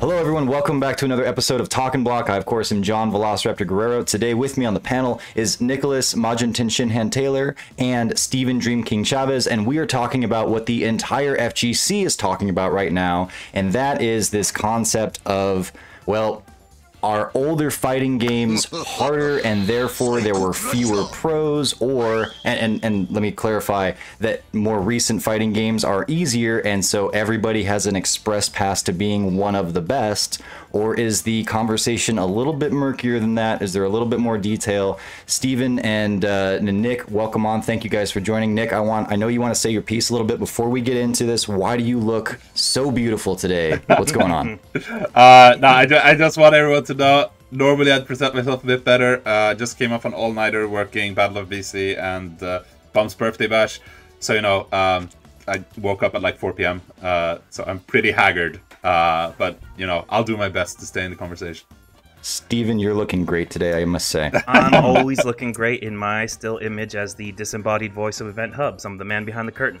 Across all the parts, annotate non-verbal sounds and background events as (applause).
Hello, everyone. Welcome back to another episode of Talk and Block. I, of course, am John Velociraptor Guerrero. Today, with me on the panel is Nicholas Majin Tenshinhan Taylor and Stephen Dream King Chavez, and we are talking about what the entire FGC is talking about right now, and that is this concept of, well, are older fighting games harder and therefore there were fewer pros or and, and, and let me clarify that more recent fighting games are easier and so everybody has an express pass to being one of the best or is the conversation a little bit murkier than that is there a little bit more detail Stephen and uh, Nick welcome on thank you guys for joining Nick I want I know you want to say your piece a little bit before we get into this why do you look so beautiful today what's going on (laughs) uh, no I, I just want everyone to know normally I'd present myself a bit better. Uh, just came off an all-nighter working Battle of BC and uh, Bum's birthday bash. So, you know, um, I woke up at like 4 p.m. Uh, so I'm pretty haggard. Uh, but, you know, I'll do my best to stay in the conversation. Steven, you're looking great today, I must say. (laughs) I'm always looking great in my still image as the disembodied voice of EventHubs. I'm the man behind the curtain.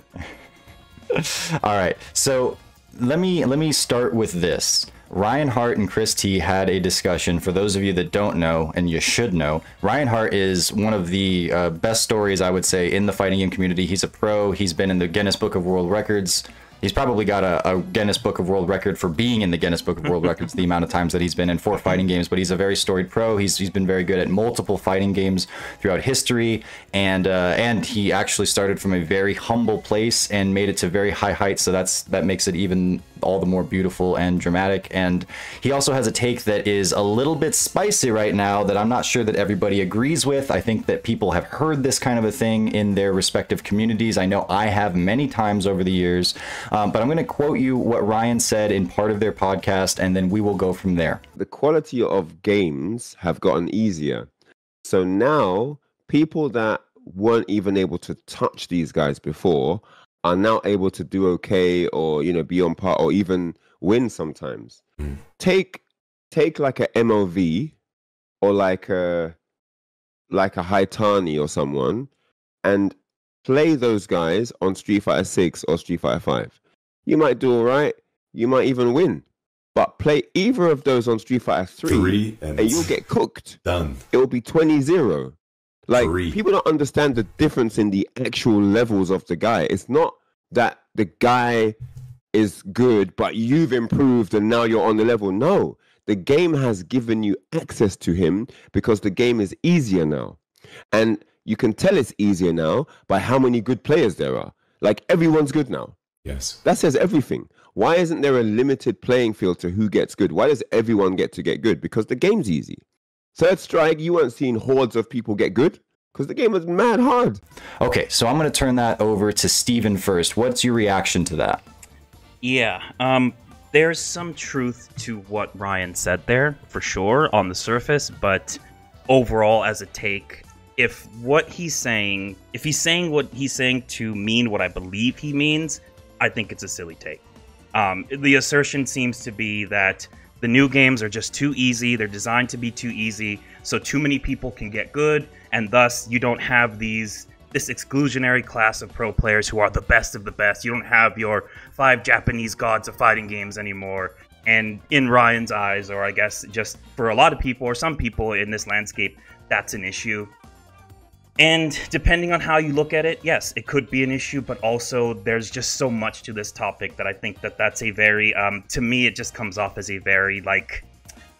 (laughs) All right. So let me let me start with this. Ryan Hart and Chris T had a discussion. For those of you that don't know, and you should know, Ryan Hart is one of the uh, best stories I would say in the fighting game community. He's a pro. He's been in the Guinness Book of World Records. He's probably got a, a, Guinness Book of World Record for being in the Guinness Book of World (laughs) Records, the amount of times that he's been in four fighting games. But he's a very storied pro. He's he's been very good at multiple fighting games throughout history, and uh, and he actually started from a very humble place and made it to very high heights. So that's that makes it even all the more beautiful and dramatic. And he also has a take that is a little bit spicy right now that I'm not sure that everybody agrees with. I think that people have heard this kind of a thing in their respective communities. I know I have many times over the years. Um, but I'm going to quote you what Ryan said in part of their podcast, and then we will go from there. The quality of games have gotten easier. So now people that weren't even able to touch these guys before are now able to do okay or you know be on par or even win sometimes. Mm. Take take like a MOV or like a like a Haitani or someone and play those guys on Street Fighter 6 or Street Fighter 5. You might do all right, you might even win. But play either of those on Street Fighter 3, Three and, and you'll get cooked. Done. It will be 20-0. Like people don't understand the difference in the actual levels of the guy. It's not that the guy is good, but you've improved and now you're on the level. No, the game has given you access to him because the game is easier now. And you can tell it's easier now by how many good players there are. Like everyone's good now. Yes. That says everything. Why isn't there a limited playing field to who gets good? Why does everyone get to get good? Because the game's easy. Third strike, you weren't seeing hordes of people get good because the game was mad hard. Okay, so I'm going to turn that over to Steven first. What's your reaction to that? Yeah, um, there's some truth to what Ryan said there, for sure, on the surface, but overall, as a take, if what he's saying, if he's saying what he's saying to mean what I believe he means, I think it's a silly take. Um, the assertion seems to be that the new games are just too easy, they're designed to be too easy, so too many people can get good, and thus you don't have these this exclusionary class of pro players who are the best of the best. You don't have your five Japanese gods of fighting games anymore. And in Ryan's eyes, or I guess just for a lot of people or some people in this landscape, that's an issue. And depending on how you look at it, yes, it could be an issue, but also there's just so much to this topic that I think that that's a very, um, to me, it just comes off as a very like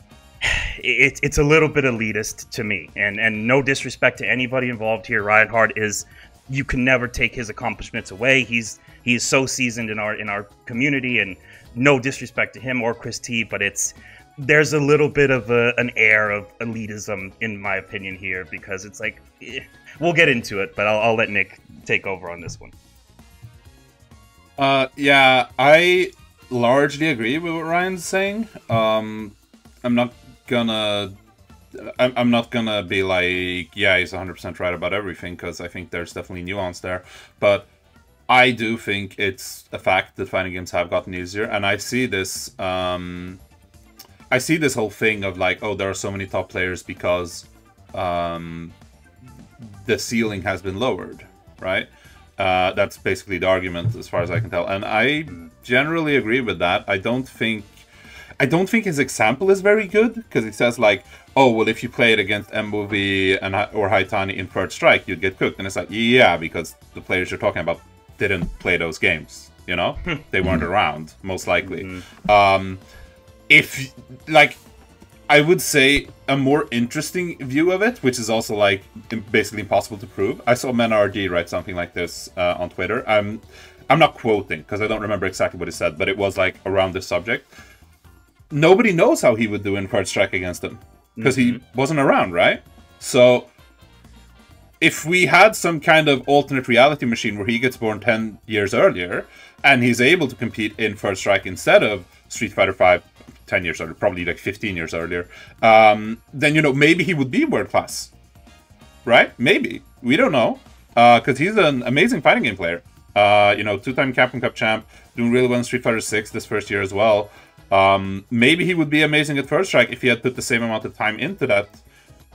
(sighs) it, it's a little bit elitist to me, and and no disrespect to anybody involved here. Ryan Hart is you can never take his accomplishments away. He's he's so seasoned in our in our community, and no disrespect to him or Chris T, but it's there's a little bit of a, an air of elitism in my opinion here because it's like eh, we'll get into it, but I'll, I'll let Nick take over on this one. Uh, yeah, I largely agree with what Ryan's saying. Um, I'm not gonna I'm, I'm not gonna be like, yeah, he's 100% right about everything, because I think there's definitely nuance there. But I do think it's a fact that fighting games have gotten easier, and I see this, um, I see this whole thing of like, oh, there are so many top players because um, the ceiling has been lowered, right? Uh, that's basically the argument, as far as I can tell, and I generally agree with that. I don't think I don't think his example is very good because he says like, oh well, if you played against MOV and or Haitani in Third Strike, you'd get cooked, and it's like, yeah, because the players you're talking about didn't play those games. You know, they weren't around most likely. Um, if like I would say a more interesting view of it, which is also like basically impossible to prove. I saw MenaRD write something like this uh, on Twitter. I'm I'm not quoting because I don't remember exactly what he said, but it was like around this subject. Nobody knows how he would do in Third Strike against them because he wasn't around, right? So if we had some kind of alternate reality machine where he gets born 10 years earlier and he's able to compete in First Strike instead of Street Fighter 5 10 years earlier, probably like 15 years earlier, um, then, you know, maybe he would be world class. Right? Maybe. We don't know. Because he's an amazing fighting game player. Uh, you know, two time Capcom Cup champ, doing really well in Street Fighter 6 this first year as well. Um, maybe he would be amazing at First Strike if he had put the same amount of time into that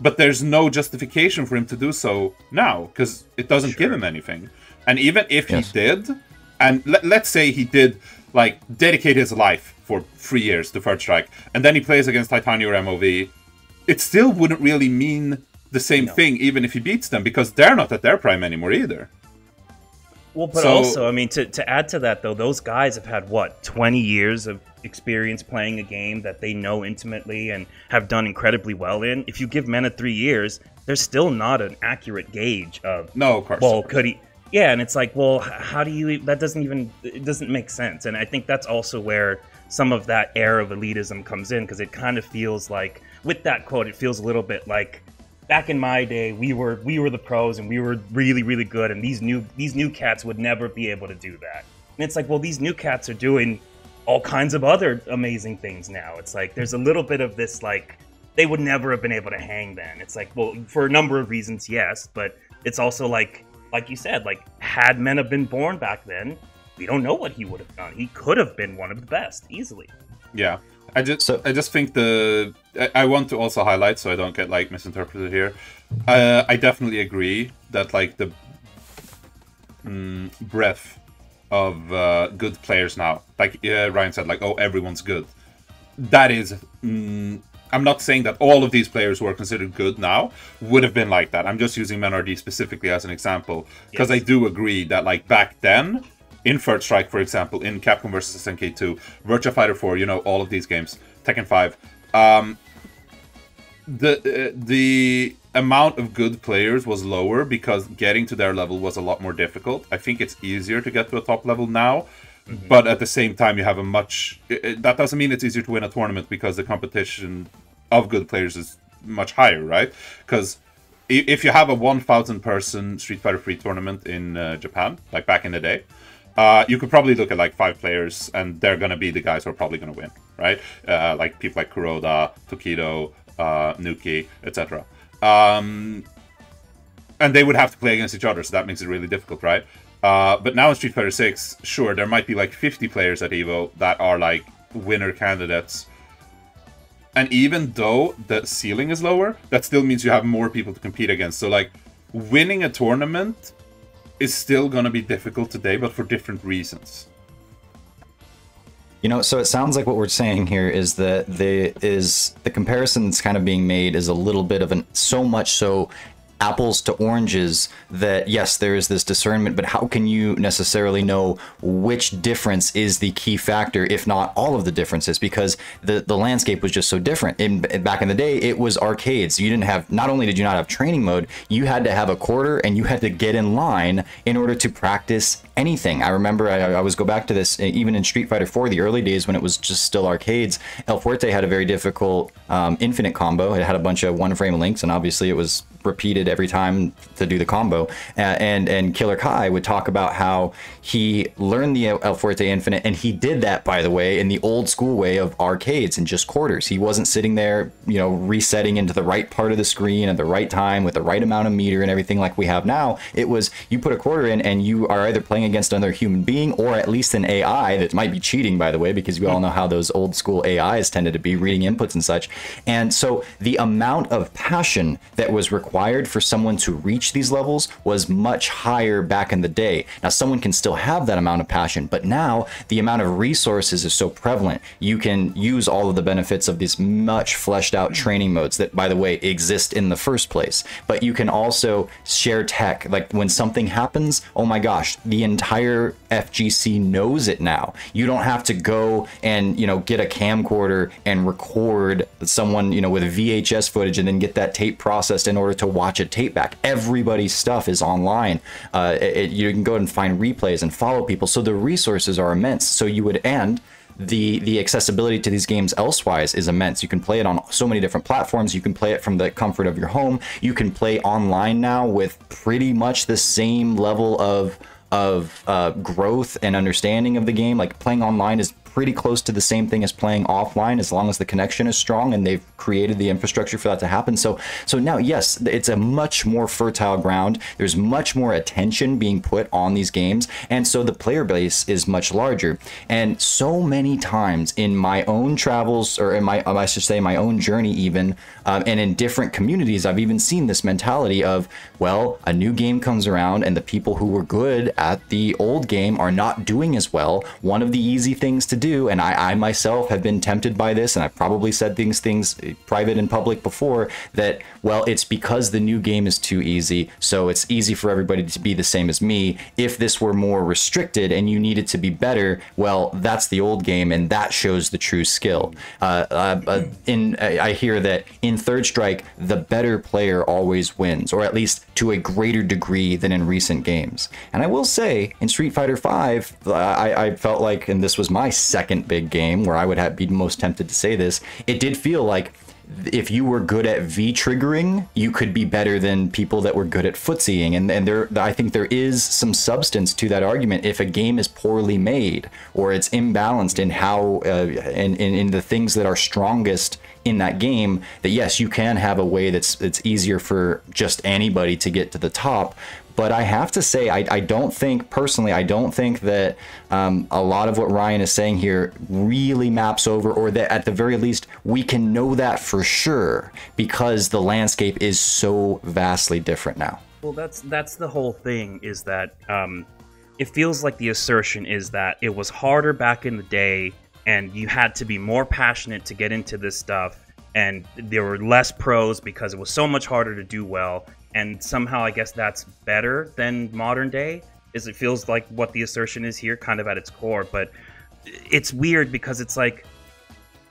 but there's no justification for him to do so now because it doesn't sure. give him anything. And even if yes. he did, and let, let's say he did like dedicate his life for three years to Third Strike, and then he plays against Haitani or MOV, it still wouldn't really mean the same no. thing, even if he beats them, because they're not at their prime anymore either. Well, but so, also, I mean, to, to add to that, though, those guys have had what, 20 years of experience playing a game that they know intimately and have done incredibly well in. If you give Mena three years, there's still not an accurate gauge of. No, of course. Well, could he. Yeah, and it's like, well, how do you. That doesn't even. It doesn't make sense. And I think that's also where some of that air of elitism comes in because it kind of feels like, with that quote, it feels a little bit like back in my day we were we were the pros and we were really really good and these new these new cats would never be able to do that. And it's like well these new cats are doing all kinds of other amazing things now. It's like there's a little bit of this like they would never have been able to hang then. It's like well for a number of reasons yes but it's also like like you said like had men have been born back then we don't know what he would have done he could have been one of the best easily yeah I just so, I just think the I, I, want to also highlight so I don't get like misinterpreted here. Uh, I definitely agree that like the mm, breadth of uh, good players now, like uh, Ryan said, like oh everyone's good. That is, mm, I'm not saying that all of these players who are considered good now would have been like that. I'm just using MenaRD specifically as an example because yes. I do agree that like back then in Third Strike, for example, in Capcom vs. SNK 2, Virtua Fighter 4, you know, all of these games, Tekken 5. Um, the uh, the amount of good players was lower because getting to their level was a lot more difficult. I think it's easier to get to a top level now, mm-hmm. but at the same time, you have a much. It, that doesn't mean it's easier to win a tournament because the competition of good players is much higher, right? Because if you have a 1,000 person Street Fighter 3 tournament in uh, Japan, like back in the day, uh, you could probably look at like five players, and they're gonna be the guys who are probably gonna win, right? Uh, like people like Kuroda, Tokido, uh, Nuki, etc. Um, and they would have to play against each other, so that makes it really difficult, right? Uh, but now in Street Fighter 6, sure, there might be like 50 players at EVO that are like winner candidates. And even though the ceiling is lower, that still means you have more people to compete against. So, like, winning a tournament is still going to be difficult today, but for different reasons. You know, so it sounds like what we're saying here is that the is the comparison that's kind of being made is a little bit of an so much so apples to oranges that yes there is this discernment but how can you necessarily know which difference is the key factor if not all of the differences? Because the the landscape was just so different. In back in the day it was arcades. You didn't have not only did you not have training mode you had to have a quarter and you had to get in line in order to practice anything. I remember i, I always go back to this even in street fighter 4 the early days when it was just still arcades el fuerte had a very difficult um, infinite combo. It had a bunch of one frame links and obviously it was repeated every time to do the combo. Uh, and and Killer Kai would talk about how he learned the El Fuerte Infinite, and he did that by the way in the old school way of arcades and just quarters. He wasn't sitting there, you know, resetting into the right part of the screen at the right time with the right amount of meter and everything like we have now. It was you put a quarter in, and you are either playing against another human being or at least an AI that might be cheating, by the way, because we all know how those old school AIs tended to be reading inputs and such. And so the amount of passion that was required for someone to reach these levels was much higher back in the day. Now, someone can still have that amount of passion, but now the amount of resources is so prevalent. You can use all of the benefits of these much fleshed out training modes that, by the way, exist in the first place. But you can also share tech. Like when something happens, oh my gosh, the entire FGC knows it now. You don't have to go and, you know, get a camcorder and record someone, you know, with VHS footage and then get that tape processed in order to watch tape back. Everybody's stuff is online. Uh, it, you can go and find replays and follow people. So the resources are immense. So you would end the the accessibility to these games elsewise is immense. You can play it on so many different platforms. You can play it from the comfort of your home. You can play online now with pretty much the same level of of uh, growth and understanding of the game. Like playing online is pretty close to the same thing as playing offline as long as the connection is strong and they've created the infrastructure for that to happen. So so now yes, it's a much more fertile ground. There's much more attention being put on these games and so the player base is much larger. And so many times in my own travels or in my I should say my own journey even um, and in different communities I've even seen this mentality of well, a new game comes around and the people who were good at the old game are not doing as well. One of the easy things to do do, and I, I myself have been tempted by this, and I've probably said things things private and public before that well, it's because the new game is too easy, so it's easy for everybody to be the same as me. If this were more restricted and you needed to be better, well, that's the old game, and that shows the true skill. Uh, uh, uh in I hear that in Third Strike, the better player always wins, or at least to a greater degree than in recent games. And I will say, in Street Fighter V, I, I felt like, and this was my second big game where I would have, be most tempted to say this, it did feel like if you were good at V triggering, you could be better than people that were good at footseeing. And and there, I think there is some substance to that argument. If a game is poorly made or it's imbalanced in how uh, in, in in the things that are strongest in that game, that yes, you can have a way that's it's easier for just anybody to get to the top. But I have to say, I, I don't think, personally, I don't think that um, a lot of what Ryan is saying here really maps over, or that at the very least, we can know that for sure because the landscape is so vastly different now. Well, that's that's the whole thing. Is that um, it feels like the assertion is that it was harder back in the day, and you had to be more passionate to get into this stuff, and there were less pros because it was so much harder to do well and somehow I guess that's better than modern day. Is it feels like what the assertion is here, kind of at its core, but it's weird because it's like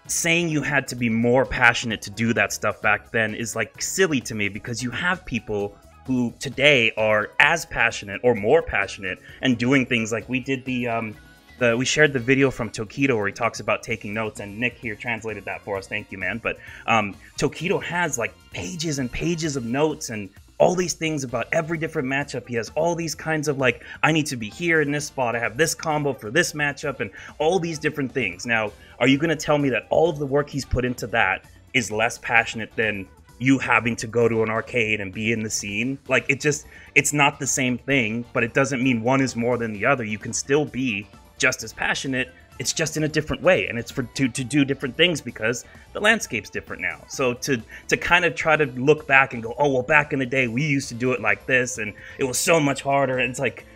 saying you had to be more passionate to do that stuff back then is like silly to me because you have people who today are as passionate or more passionate and doing things like we did the um the we shared the video from Tokido where he talks about taking notes and Nick here translated that for us. Thank you, man. But um Tokido has like pages and pages of notes and all these things about every different matchup. He has all these kinds of like, I need to be here in this spot. I have this combo for this matchup and all these different things. Now, are you going to tell me that all of the work he's put into that is less passionate than you having to go to an arcade and be in the scene? Like, it just, it's not the same thing, but it doesn't mean one is more than the other. You can still be just as passionate it's just in a different way and it's for to, to do different things because the landscape's different now so to to kind of try to look back and go oh well back in the day we used to do it like this and it was so much harder and it's like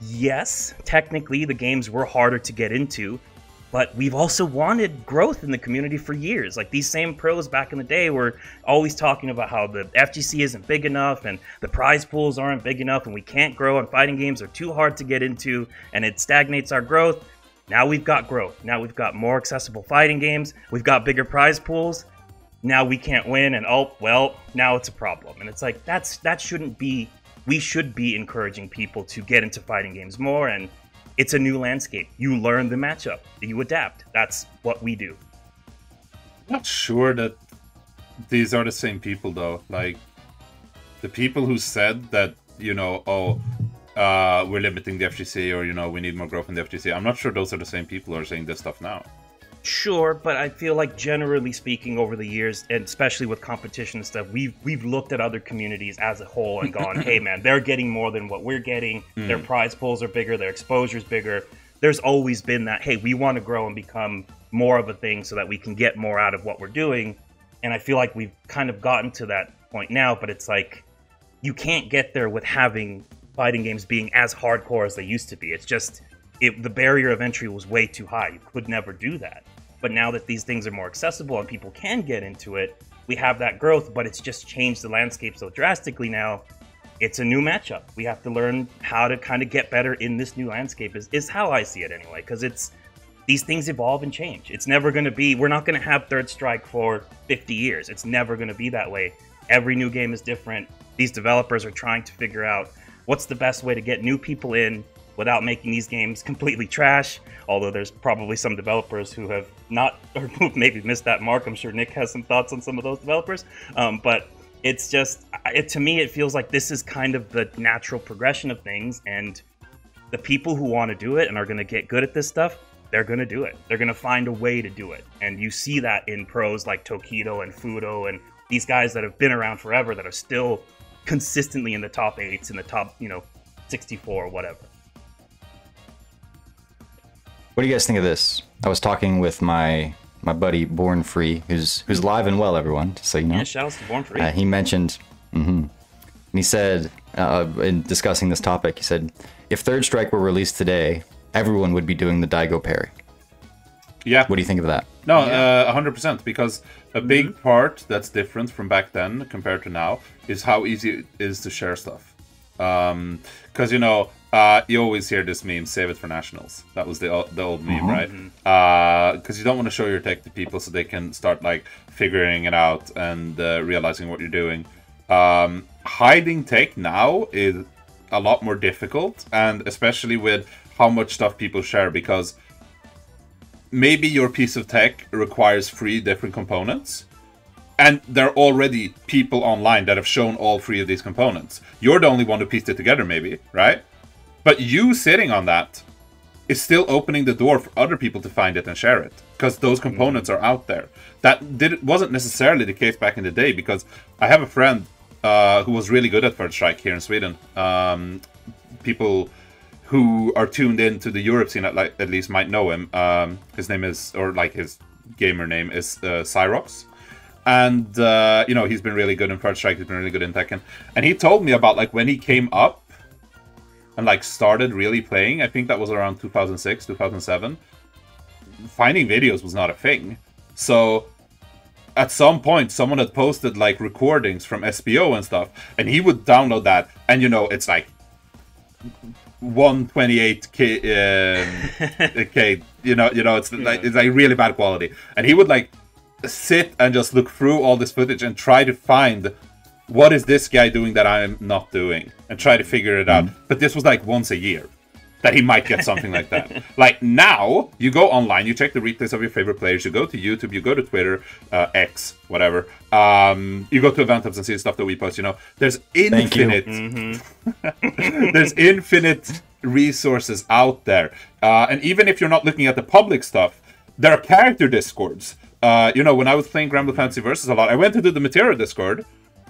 yes technically the games were harder to get into but we've also wanted growth in the community for years. Like these same pros back in the day were always talking about how the FGC isn't big enough and the prize pools aren't big enough and we can't grow and fighting games are too hard to get into and it stagnates our growth. Now we've got growth. Now we've got more accessible fighting games. We've got bigger prize pools. Now we can't win, and oh well, now it's a problem. And it's like that's that shouldn't be. We should be encouraging people to get into fighting games more. And it's a new landscape. You learn the matchup. You adapt. That's what we do. Not sure that these are the same people though. Like the people who said that you know, oh, uh, we're limiting the FGC or, you know, we need more growth in the FGC. I'm not sure those are the same people who are saying this stuff now. Sure, but I feel like generally speaking, over the years, and especially with competition and stuff, we've we've looked at other communities as a whole and gone, (laughs) "Hey, man, they're getting more than what we're getting. Mm. Their prize pools are bigger, their exposure's bigger." There's always been that, "Hey, we want to grow and become more of a thing so that we can get more out of what we're doing." And I feel like we've kind of gotten to that point now, but it's like you can't get there with having fighting games being as hardcore as they used to be. It's just it, the barrier of entry was way too high. You could never do that. But now that these things are more accessible and people can get into it, we have that growth, but it's just changed the landscape so drastically now. It's a new matchup. We have to learn how to kind of get better in this new landscape is, is how I see it anyway, because it's these things evolve and change. It's never going to be, we're not going to have Third Strike for 50 years. It's never going to be that way. Every new game is different. These developers are trying to figure out what's the best way to get new people in without making these games completely trash. Although there's probably some developers who have not, (laughs) or maybe missed that mark. I'm sure Nick has some thoughts on some of those developers. Um, but it's just, it, to me, it feels like this is kind of the natural progression of things. And the people who want to do it and are going to get good at this stuff, they're going to do it. They're going to find a way to do it. And you see that in pros like Tokido and Fudo and these guys that have been around forever that are still consistently in the top eights, in the top, you know, 64 or whatever. What do you guys think of this? I was talking with my my buddy Bornfree, who's who's live and well, everyone. Just so you know. Yeah, shout to Bornfree. Uh, he mentioned, mm-hmm, and he said, uh, in discussing this topic, he said, if Third Strike were released today, everyone would be doing the Daigo parry. Yeah. What do you think of that? No, uh, 100%. Because a big Mm-hmm. part that's different from back then compared to now is how easy it is to share stuff. Because, you know, uh, you always hear this meme, save it for nationals. That was the, o- the old meme, right? Because you don't want to show your tech to people so they can start, like, figuring it out and uh, realizing what you're doing. Um, hiding tech now is a lot more difficult, and especially with how much stuff people share, because maybe your piece of tech requires three different components and there are already people online that have shown all three of these components. You're the only one who pieced it together maybe right? But you sitting on that is still opening the door for other people to find it and share it because those components are out there. That did, wasn't necessarily the case back in the day because i have a friend uh, who was really good at third strike here in sweden. Um, people who are tuned in to the Europe scene, at, at least might know him. Um, his name is, or like his gamer name is uh, Cyrox. And, uh, you know, he's been really good in First Strike, he's been really good in Tekken. And he told me about, like, when he came up and, like, started really playing, I think that was around 2006, 2007, finding videos was not a thing. So, at some point, someone had posted, like, recordings from SBO and stuff, and he would download that, and, you know, it's like 128k um, (laughs) k you know you know it's like it's like really bad quality. And he would like sit and just look through all this footage and try to find what is this guy doing that i'm not doing and try to figure it out. But this was like once a year that he might get something like that. (laughs) Like now you go online you check the replays of your favorite players you go to youtube you go to twitter uh, x whatever. Um, you go to EventHubs and see the stuff that we post you know. There's Thank you. infinite (laughs) (laughs) there's infinite resources out there. Uh, and even if you're not looking at the public stuff there are character discords. Uh, you know when i was playing Granblue Fantasy Versus a lot i went to do the Metera discord.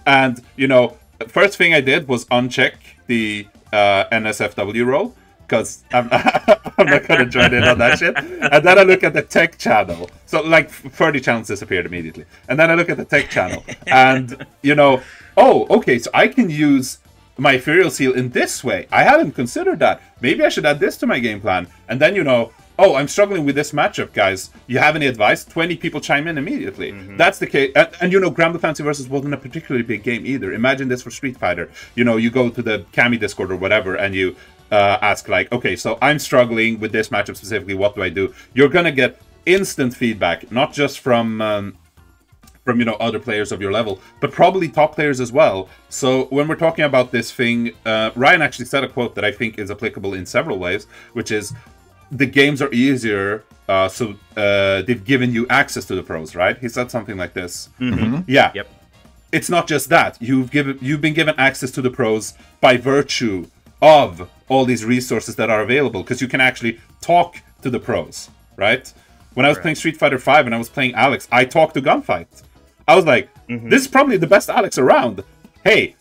And you know first thing i did was uncheck the uh, nsfw role because I'm, (laughs) I'm not gonna join in on that shit and then i look at the tech channel so like 30 channels disappeared immediately and then i look at the tech channel and you know oh okay so i can use my ethereal seal in this way. I hadn't considered that. Maybe I should add this to my game plan. And then you know, oh, I'm struggling with this matchup, guys. You have any advice? Twenty people chime in immediately. Mm-hmm. That's the case. And, and you know, Granblue Fantasy Versus wasn't a particularly big game either. Imagine this for Street Fighter. You know, you go to the Cammy Discord or whatever, and you uh, ask like, okay, so I'm struggling with this matchup specifically. What do I do? You're gonna get instant feedback, not just from. Um, from you know other players of your level, but probably top players as well. So when we're talking about this thing, uh, Ryan actually said a quote that I think is applicable in several ways, which is the games are easier, uh, so uh, they've given you access to the pros, right? He said something like this. Yeah. Yep. It's not just that you've given you've been given access to the pros by virtue of all these resources that are available because you can actually talk to the pros, right? When I was playing Street Fighter Five and I was playing Alex, I talked to Gunfight. I was like, "This is probably the best Alex around." Hey,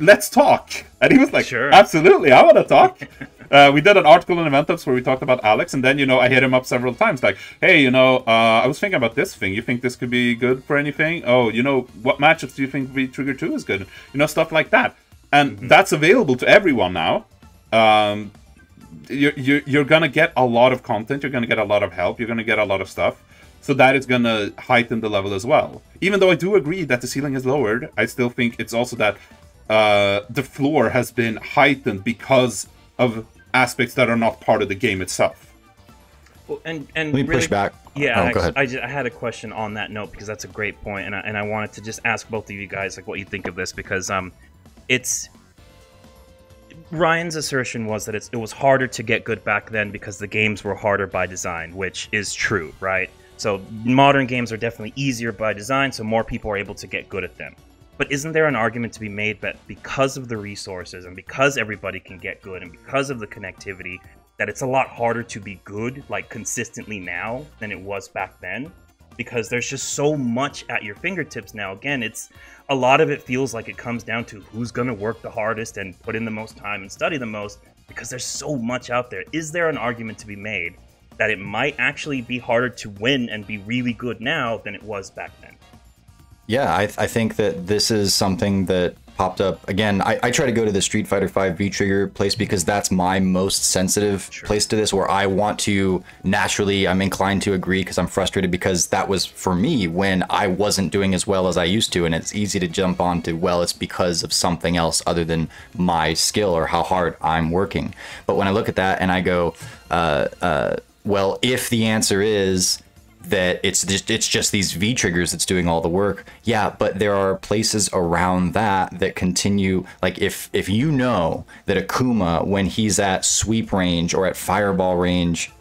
let's talk. And he was like, Sure. absolutely, I want to talk. (laughs) uh, we did an article in EventHubs where we talked about Alex, and then, you know, I hit him up several times, like, hey, you know, uh, I was thinking about this thing. You think this could be good for anything? Oh, you know, what matchups do you think V Trigger 2 is good? You know, stuff like that. And that's available to everyone now. Um, you're, you're you're gonna get a lot of content. You're gonna get a lot of help. You're gonna get a lot of stuff. So that is gonna heighten the level as well. Even though I do agree that the ceiling is lowered, I still think it's also that uh, the floor has been heightened because of aspects that are not part of the game itself. Well, and and Let me really, push back. Yeah, Oh, I, go ahead. I, ju- I had a question on that note because that's a great point, and I, and I wanted to just ask both of you guys like what you think of this because um, it's Ryan's assertion was that it was harder to get good back then because the games were harder by design, which is true, right? So modern games are definitely easier by design, so more people are able to get good at them. But isn't there an argument to be made that because of the resources and because everybody can get good and because of the connectivity, that it's a lot harder to be good, like consistently now, than it was back then? Because there's just so much at your fingertips now. Again, it's a lot of it feels like it comes down to who's going to work the hardest and put in the most time and study the most because there's so much out there. Is there an argument to be made that it might actually be harder to win and be really good now than it was back then? Yeah, I, I think that this is something that popped up again. I, I try to go to the Street Fighter V V Trigger place because that's my most sensitive place to this, where I want to naturally, I'm inclined to agree because I'm frustrated because that was for me when I wasn't doing as well as I used to, and it's easy to jump onto well, it's because of something else other than my skill or how hard I'm working. But when I look at that and I go, uh, uh, well, if the answer is that it's just it's just these V triggers that's doing all the work. Yeah, but there are places around that that continue like if if you know that Akuma when he's at sweep range or at fireball range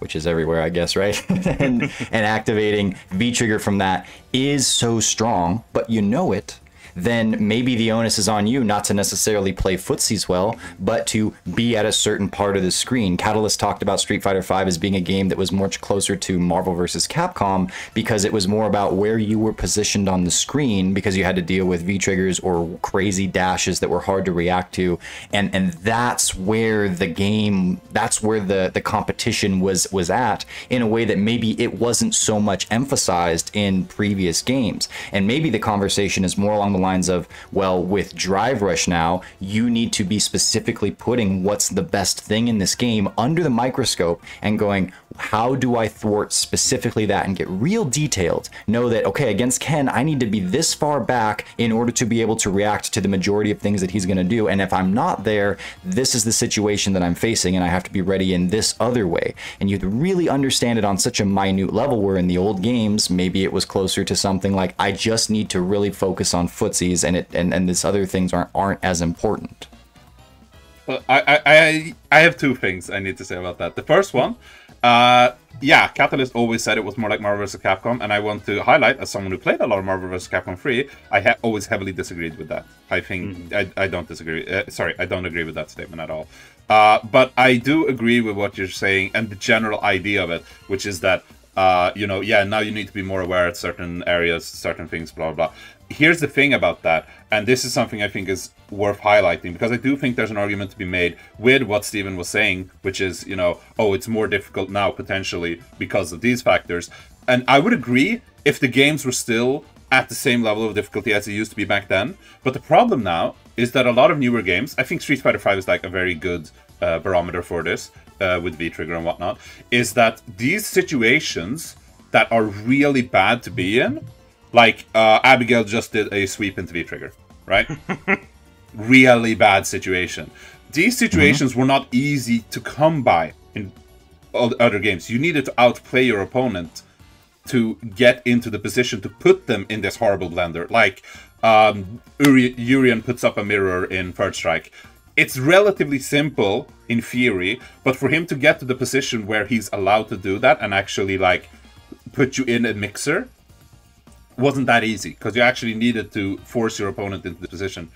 which is everywhere, I guess, right? (laughs) and, and activating V trigger from that is so strong, but you know it, then maybe the onus is on you not to necessarily play footsies well, but to be at a certain part of the screen. Catalyst talked about Street Fighter V as being a game that was much closer to Marvel vs. Capcom because it was more about where you were positioned on the screen because you had to deal with V triggers or crazy dashes that were hard to react to. And and that's where the game that's where the, the competition was was at in a way that maybe it wasn't so much emphasized in previous games. And maybe the conversation is more along the lines of, well, with Drive Rush now, you need to be specifically putting what's the best thing in this game under the microscope and going, how do I thwart specifically that and get real detailed? Know that, okay, against Ken, I need to be this far back in order to be able to react to the majority of things that he's going to do. And if I'm not there, this is the situation that I'm facing, and I have to be ready in this other way. And you have to really understand it on such a minute level where in the old games, maybe it was closer to something like, I just need to really focus on and it and, and this other things aren't aren't as important. Well, I, I, I, have two things I need to say about that. The first one, uh, yeah, Catalyst always said it was more like Marvel vs. Capcom, and I want to highlight, as someone who played a lot of Marvel vs. Capcom 3, I ha- always heavily disagreed with that. I think, I, I don't disagree, uh, sorry, I don't agree with that statement at all. Uh, but I do agree with what you're saying and the general idea of it, which is that, uh, you know, yeah, now you need to be more aware at certain areas, certain things, blah, blah, blah here's the thing about that, and this is something I think is worth highlighting because I do think there's an argument to be made with what Steven was saying, which is, you know, oh, it's more difficult now potentially because of these factors. And I would agree if the games were still at the same level of difficulty as it used to be back then. But the problem now is that a lot of newer games, I think Street Fighter V is like a very good uh, barometer for this uh, with V Trigger and whatnot, is that these situations that are really bad to be in like uh, Abigail just did a sweep into V trigger, right? (laughs) really bad situation. These situations mm-hmm. were not easy to come by in other games. You needed to outplay your opponent to get into the position to put them in this horrible blender. Like um, Uri- Urien puts up a mirror in Third Strike. It's relatively simple in theory, but for him to get to the position where he's allowed to do that and actually like put you in a mixer wasn't that easy because you actually needed to force your opponent into the position.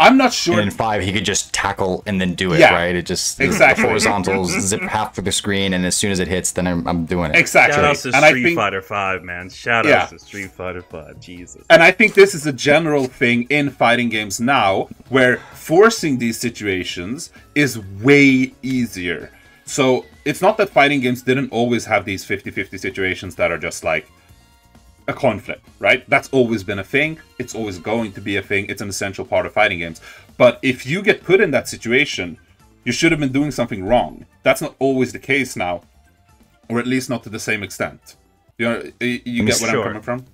I'm not sure. And in five, he could just tackle and then do it, Yeah. right? It just Exactly. the horizontals zip half through the screen, and as soon as it hits, then I'm, I'm doing it. Exactly. Shout out to and Street think Fighter Five, man. Shout Yeah. out to Street Fighter Five. Jesus. And I think this is a general thing in fighting games now, where forcing these situations is way easier. So it's not that fighting games didn't always have these 50 50 situations that are just like a coin flip, right? That's always been a thing. It's always going to be a thing. It's an essential part of fighting games. But if you get put in that situation, you should have been doing something wrong. That's not always the case now, or at least not to the same extent. You know, you you get what Sure. I'm coming from?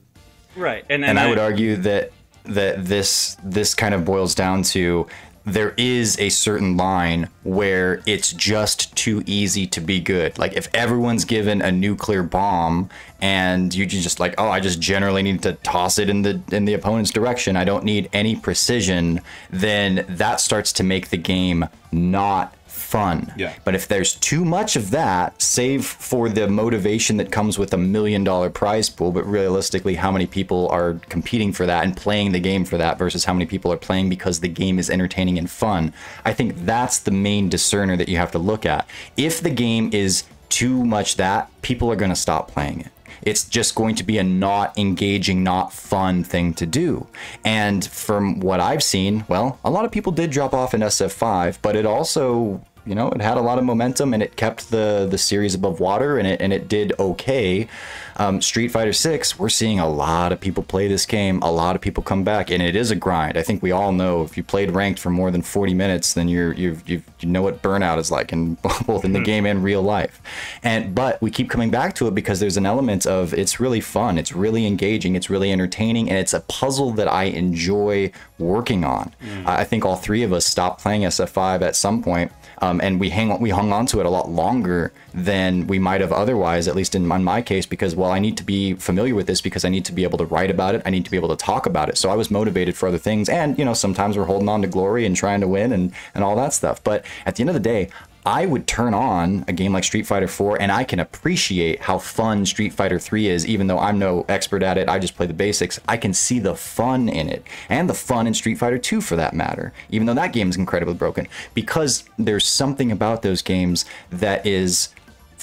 Right, and and I would argue that that this this kind of boils down to there is a certain line where it's just too easy to be good. Like if everyone's given a nuclear bomb and you just like, oh, I just generally need to toss it in the in the opponent's direction. I don't need any precision. Then that starts to make the game not fun. Yeah. But if there's too much of that, save for the motivation that comes with a million dollar prize pool, but realistically, how many people are competing for that and playing the game for that versus how many people are playing because the game is entertaining and fun? I think that's the main discerner that you have to look at. If the game is too much that, people are going to stop playing it. It's just going to be a not engaging, not fun thing to do. And from what I've seen, well, a lot of people did drop off in SF5, but it also, you know, it had a lot of momentum and it kept the the series above water and it and it did okay. Um, Street Fighter 6, we're seeing a lot of people play this game, a lot of people come back, and it is a grind. I think we all know if you played ranked for more than 40 minutes, then you're you you you know what burnout is like, in (laughs) both in the game and real life. And but we keep coming back to it because there's an element of it's really fun, it's really engaging, it's really entertaining, and it's a puzzle that I enjoy working on. I I think all three of us stopped playing SF5 at some point, um, and we hang we hung on to it a lot longer than we might have otherwise. At least in my, my case, because well, I need to be familiar with this because I need to be able to write about it. I need to be able to talk about it. So I was motivated for other things, and you know sometimes we're holding on to glory and trying to win and and all that stuff. But at the end of the day. I would turn on a game like Street Fighter 4 and I can appreciate how fun Street Fighter 3 is, even though I'm no expert at it. I just play the basics. I can see the fun in it and the fun in Street Fighter 2 for that matter, even though that game is incredibly broken. Because there's something about those games that is,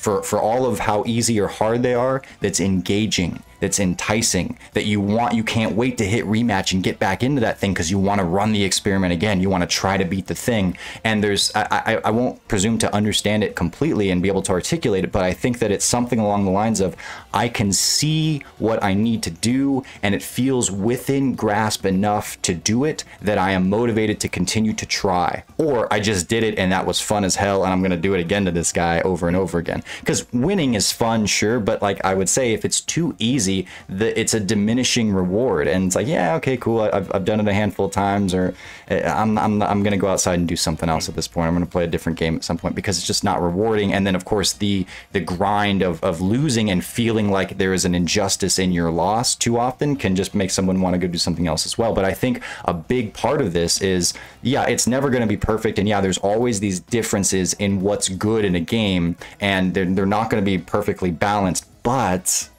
for, for all of how easy or hard they are, that's engaging that's enticing that you want you can't wait to hit rematch and get back into that thing because you want to run the experiment again. You want to try to beat the thing. And there's I, I i won't presume to understand it completely and be able to articulate it but i think that it's something along the lines of i can see what i need to do and it feels within grasp enough to do it that i am motivated to continue to try. Or i just did it and that was fun as hell and i'm going to do it again to this guy over and over again. Because winning is fun sure but like i would say if it's too easy the, it's a diminishing reward. And it's like yeah okay cool. I've, I've done it a handful of times or eh, i'm, I'm, I'm going to go outside and do something else at this point. I'm going to play a different game at some point because it's just not rewarding. And then of course the the grind of, of losing and feeling like there is an injustice in your loss too often can just make someone want to go do something else as well. But i think a big part of this is yeah it's never going to be perfect. And yeah there's always these differences in what's good in a game and they're, they're not going to be perfectly balanced. But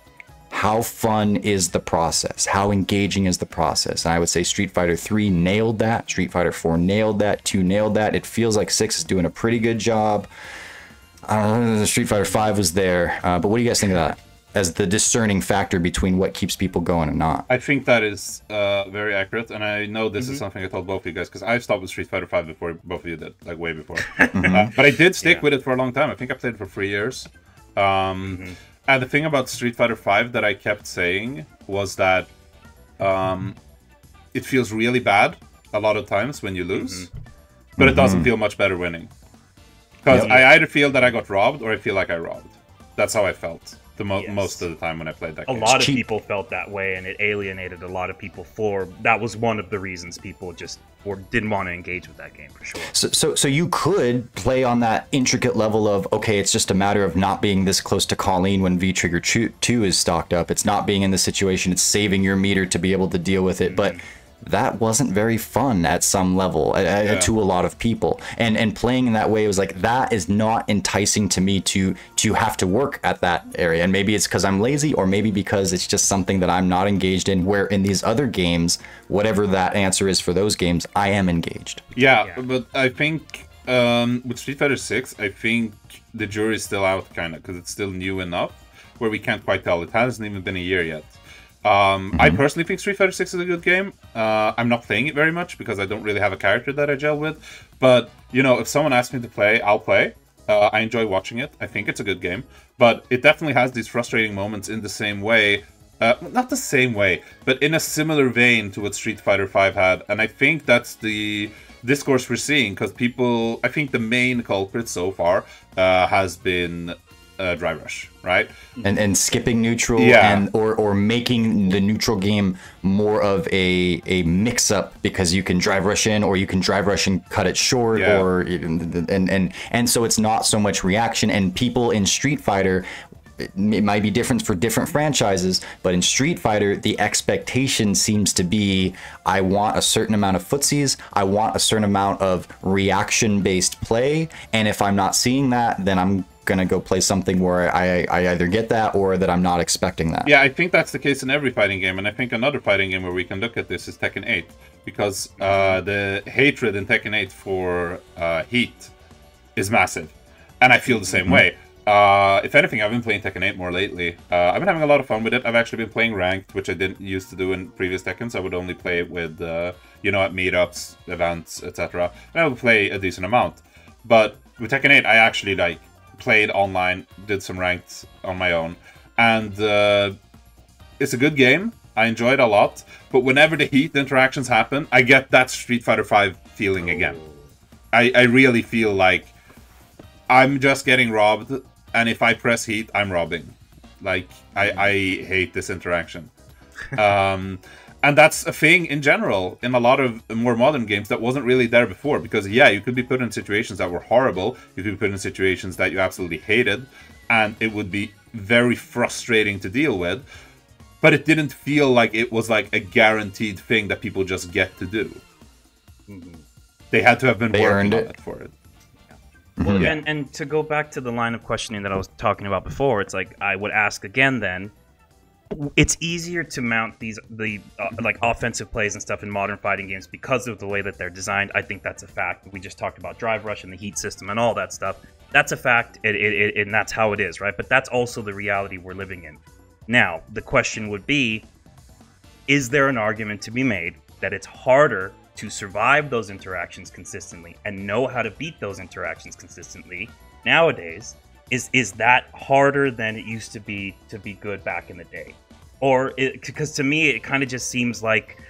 how fun is the process? How engaging is the process? And I would say Street Fighter 3 nailed that. Street Fighter 4 nailed that. 2 nailed that. It feels like 6 is doing a pretty good job. Uh, Street Fighter 5 was there. Uh, but what do you guys think of that? As the discerning factor between what keeps people going and not. I think that is uh, very accurate, and I know this Mm-hmm. is something I told both of you guys because I've stopped with Street Fighter Five before both of you did, like way before. (laughs) Mm-hmm. Uh, but I did stick Yeah. with it for a long time. I think I played it for three years. Um, Mm-hmm. And the thing about Street Fighter Five that I kept saying was that um, it feels really bad a lot of times when you lose, mm-hmm. but it doesn't mm-hmm. feel much better winning. Because Yep. I either feel that I got robbed or I feel like I robbed. That's how I felt the mo- Yes. most of the time when I played that game. a game. lot of cheap. people felt that way and it alienated a lot of people for that was one of the reasons people just or didn't want to engage with that game for sure So, so, so you could play on that intricate level of okay, it's just a matter of not being this close to Colleen when V Trigger Two is stocked up. It's not being in the situation. It's saving your meter to be able to deal with it. But mm-hmm. That wasn't very fun at some level uh, Yeah. to a lot of people. And and playing in that way was like that is not enticing to me to to have to work at that area. And maybe it's because I'm lazy, or maybe because it's just something that I'm not engaged in. Where in these other games, whatever that answer is for those games, I am engaged. Yeah, Yeah. but I think um, with Street Fighter Six, I think the jury's still out, kind of, because it's still new enough where we can't quite tell. It hasn't even been a year yet. Um, I personally think Street Fighter Six is a good game. Uh, I'm not playing it very much because I don't really have a character that I gel with. But you know, if someone asks me to play, I'll play. Uh, I enjoy watching it. I think it's a good game, but it definitely has these frustrating moments in the same way Uh, not the same way, but in a similar vein to what Street Fighter 5 had, and I think that's the discourse we're seeing because people. I think the main culprit so far uh, has been uh, Drive Rush, right? and and skipping neutral Yeah. and or or making the neutral game more of a a mix up because you can drive rush in or you can drive rush and cut it short Yeah. or and and and so it's not so much reaction and people in Street Fighter it it might be different for different franchises, but in Street Fighter, the expectation seems to be I want a certain amount of footsies, I want a certain amount of reaction based play, and if I'm not seeing that, then I'm gonna go play something where I, I either get that or that I'm not expecting that. Yeah, I think that's the case in every fighting game, and I think another fighting game where we can look at this is Tekken 8, because uh, the hatred in Tekken 8 for uh, Heat is massive, and I feel the same way. Uh, if anything, I've been playing Tekken 8 more lately. Uh, I've been having a lot of fun with it. I've actually been playing ranked, which I didn't used to do in previous Tekkens. I would only play it with, uh, you know, at meetups, events, etc. And I would play a decent amount. But with Tekken 8, I actually like played online, did some ranked on my own, and uh, it's a good game. I enjoy it a lot. But whenever the heat interactions happen, I get that Street Fighter V feeling again. I, I really feel like I'm just getting robbed, and if I press heat, I'm robbing. Like I, I hate this interaction. (laughs) Um, and that's a thing in general in a lot of more modern games that wasn't really there before. Because yeah, you could be put in situations that were horrible. You could be put in situations that you absolutely hated, and it would be very frustrating to deal with. But it didn't feel like it was like a guaranteed thing that people just get to do. Mm-hmm. They had to have been They working earned on it. it for it. Mm-hmm. Well, Yeah. and and to go back to the line of questioning that I was talking about before, it's like I would ask again. Then it's easier to mount these the uh, like offensive plays and stuff in modern fighting games because of the way that they're designed. I think that's a fact. We just talked about drive rush and the heat system and all that stuff. That's a fact, it, it, it, and that's how it is, right? But that's also the reality we're living in. Now, the question would be: Is there an argument to be made that it's harder to survive those interactions consistently and know how to beat those interactions consistently nowadays is is that harder than it used to be to be good back in the day? Or because to me it kind of just seems like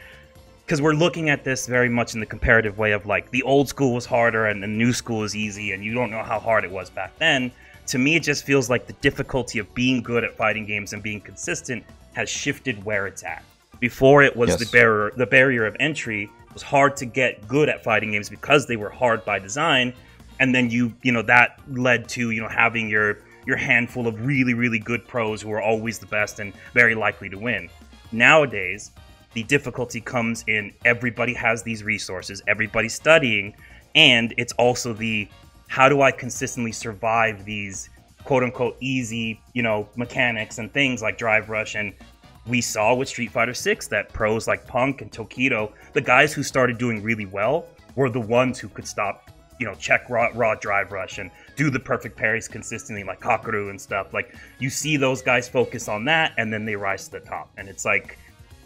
because we're looking at this very much in the comparative way of like the old school was harder and the new school is easy and you don't know how hard it was back then. To me it just feels like the difficulty of being good at fighting games and being consistent has shifted where it's at. Before it was Yes. the barrier the barrier of entry it was hard to get good at fighting games because they were hard by design and then you you know that led to you know having your your handful of really really good pros who are always the best and very likely to win. Nowadays the difficulty comes in everybody has these resources everybody's studying and it's also the how do i consistently survive these quote unquote easy you know mechanics and things like drive rush? And we saw with Street Fighter 6 that pros like Punk and Tokido, the guys who started doing really well, were the ones who could stop, you know, check raw, raw drive rush and do the perfect parries consistently, like Kakeru and stuff. Like, you see those guys focus on that and then they rise to the top. And it's like,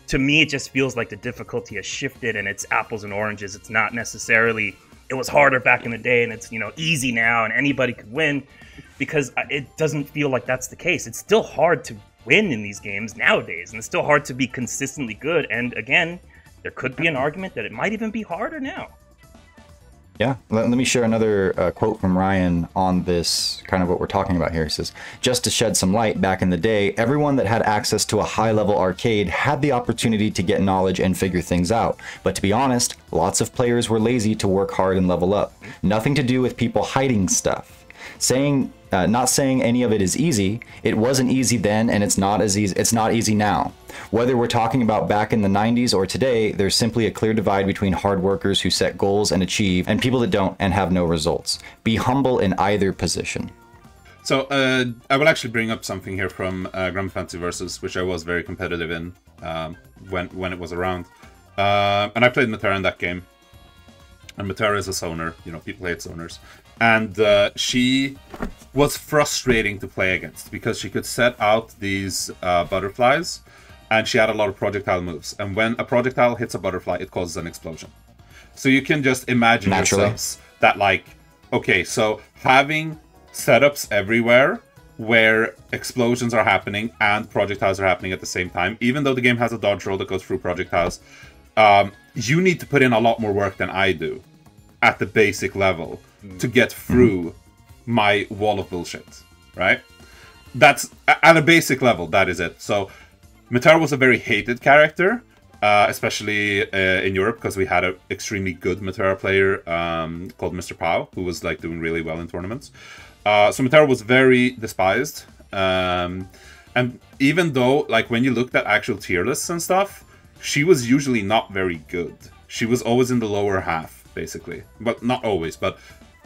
to me, it just feels like the difficulty has shifted and it's apples and oranges. It's not necessarily, it was harder back in the day and it's, you know, easy now and anybody could win because it doesn't feel like that's the case. It's still hard to win in these games nowadays, and it's still hard to be consistently good. And again, there could be an argument that it might even be harder now. Yeah, let, let me share another uh, quote from Ryan on this kind of what we're talking about here. He says, Just to shed some light, back in the day, everyone that had access to a high level arcade had the opportunity to get knowledge and figure things out. But to be honest, lots of players were lazy to work hard and level up. Nothing to do with people hiding stuff. Saying, uh, not saying any of it is easy. It wasn't easy then, and it's not as easy. It's not easy now. Whether we're talking about back in the 90s or today, there's simply a clear divide between hard workers who set goals and achieve, and people that don't and have no results. Be humble in either position. So uh, I will actually bring up something here from uh, Granblue Fantasy Versus, which I was very competitive in um, when when it was around, uh, and I played Metera in that game. And Metera is a zoner, you know, people hate zoners, and uh, she was frustrating to play against because she could set out these uh, butterflies, and she had a lot of projectile moves. And when a projectile hits a butterfly, it causes an explosion. So you can just imagine Naturally. yourselves that, like, okay, so having setups everywhere where explosions are happening and projectiles are happening at the same time. Even though the game has a dodge roll that goes through projectiles, um, you need to put in a lot more work than I do at the basic level to get through my wall of bullshit, right? That's at a basic level, that is it. So, Metera was a very hated character, uh, especially uh, in Europe, because we had an extremely good Metera player um, called Mr. Pow, who was like doing really well in tournaments. Uh, so Metera was very despised. Um, and even though, like, when you looked at actual tier lists and stuff, she was usually not very good. She was always in the lower half, basically. But not always, but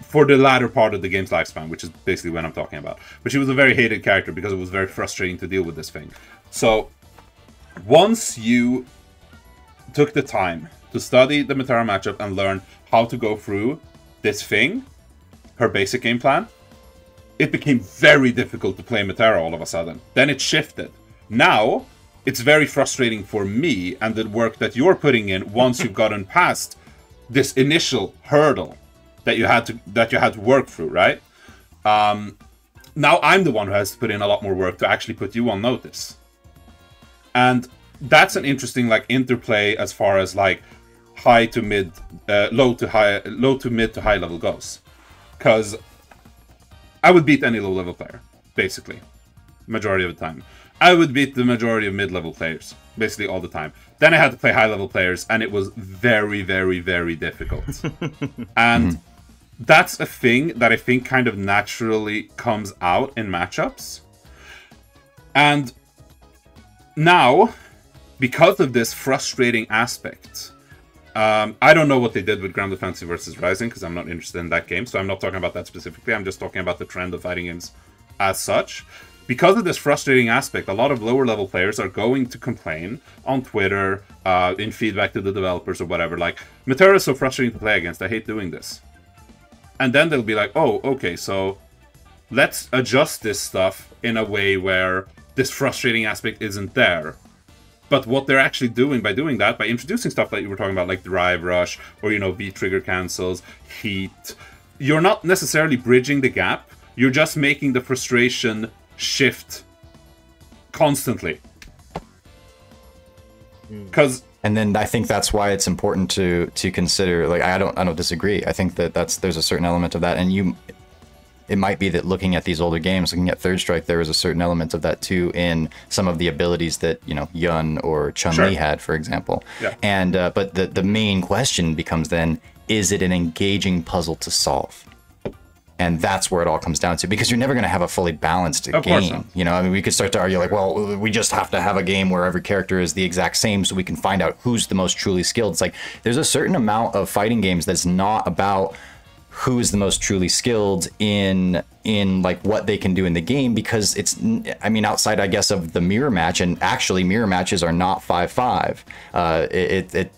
for the latter part of the game's lifespan, which is basically what I'm talking about. But she was a very hated character because it was very frustrating to deal with this thing. So, once you took the time to study the Metera matchup and learn how to go through this thing, her basic game plan, it became very difficult to play Metera all of a sudden. Then it shifted. Now, it's very frustrating for me and the work that you're putting in once you've gotten past this initial hurdle that you had to that you had to work through, right? Um, now I'm the one who has to put in a lot more work to actually put you on notice, and that's an interesting like interplay as far as like high to mid, uh, low to high, low to mid to high level goes, because I would beat any low level player basically, majority of the time. I would beat the majority of mid level players basically all the time. Then I had to play high level players, and it was very, very, very difficult. (laughs) and that's a thing that I think kind of naturally comes out in matchups. And now, because of this frustrating aspect, um, I don't know what they did with Granblue Fantasy versus Rising because I'm not interested in that game, so I'm not talking about that specifically. I'm just talking about the trend of fighting games as such. Because of this frustrating aspect, a lot of lower level players are going to complain on Twitter, uh, in feedback to the developers or whatever, like, Metera is so frustrating to play against, I hate doing this. And then they'll be like, oh, okay, so let's adjust this stuff in a way where this frustrating aspect isn't there. But what they're actually doing by doing that, by introducing stuff that you were talking about, like Drive Rush, or, you know, V trigger cancels, Heat, you're not necessarily bridging the gap, you're just making the frustration shift constantly. Hmm. Because and then I think that's why it's important to to consider. Like I don't I don't disagree. I think that that's there's a certain element of that, and you. It might be that looking at these older games, looking at Third Strike, there was a certain element of that too in some of the abilities that you know Yun or Chun Li Sure. had, for example. Yeah. And uh, but the the main question becomes then: Is it an engaging puzzle to solve? And that's where it all comes down to because you're never going to have a fully balanced Of game. You know, I mean, we could start to argue like, well, we just have to have a game where every character is the exact same so we can find out who's the most truly skilled. It's like there's a certain amount of fighting games that's not about who is the most truly skilled in in like what they can do in the game because it's I mean outside I guess of the mirror match and actually mirror matches are not 5-5. Uh it, it,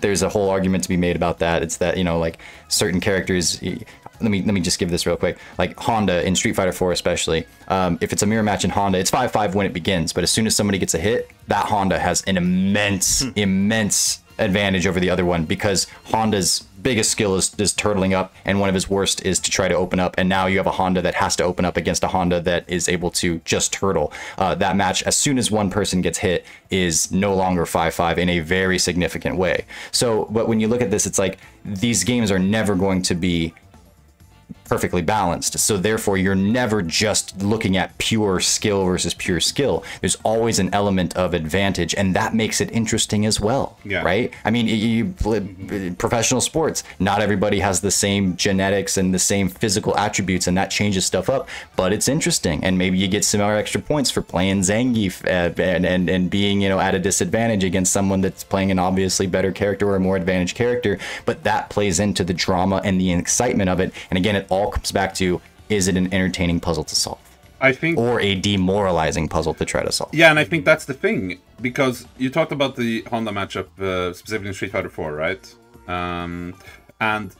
there's a whole argument to be made about that. It's that you know, like certain characters. Let me let me just give this real quick. Like Honda in Street Fighter 4, especially, um, if it's a mirror match in Honda, it's five five when it begins. But as soon as somebody gets a hit, that Honda has an immense immense advantage over the other one because Honda's biggest skill is, is turtling up, and one of his worst is to try to open up. And now you have a Honda that has to open up against a Honda that is able to just turtle. Uh, that match, as soon as one person gets hit, is no longer 5 5 in a very significant way. So, but when you look at this, it's like these games are never going to be perfectly balanced. So therefore, you're never just looking at pure skill versus pure skill. There's always an element of advantage, and that makes it interesting as well. Yeah. Right? I mean, you, you professional sports. Not everybody has the same genetics and the same physical attributes, and that changes stuff up. But it's interesting, and maybe you get some extra points for playing Zangief uh, and, and and being you know at a disadvantage against someone that's playing an obviously better character or a more advantaged character. But that plays into the drama and the excitement of it. And again, it all comes back to is it an entertaining puzzle to solve I think or a demoralizing puzzle to try to solve? Yeah, and I think that's the thing because you talked about the Honda matchup uh, specifically in Street Fighter 4, right? Um, and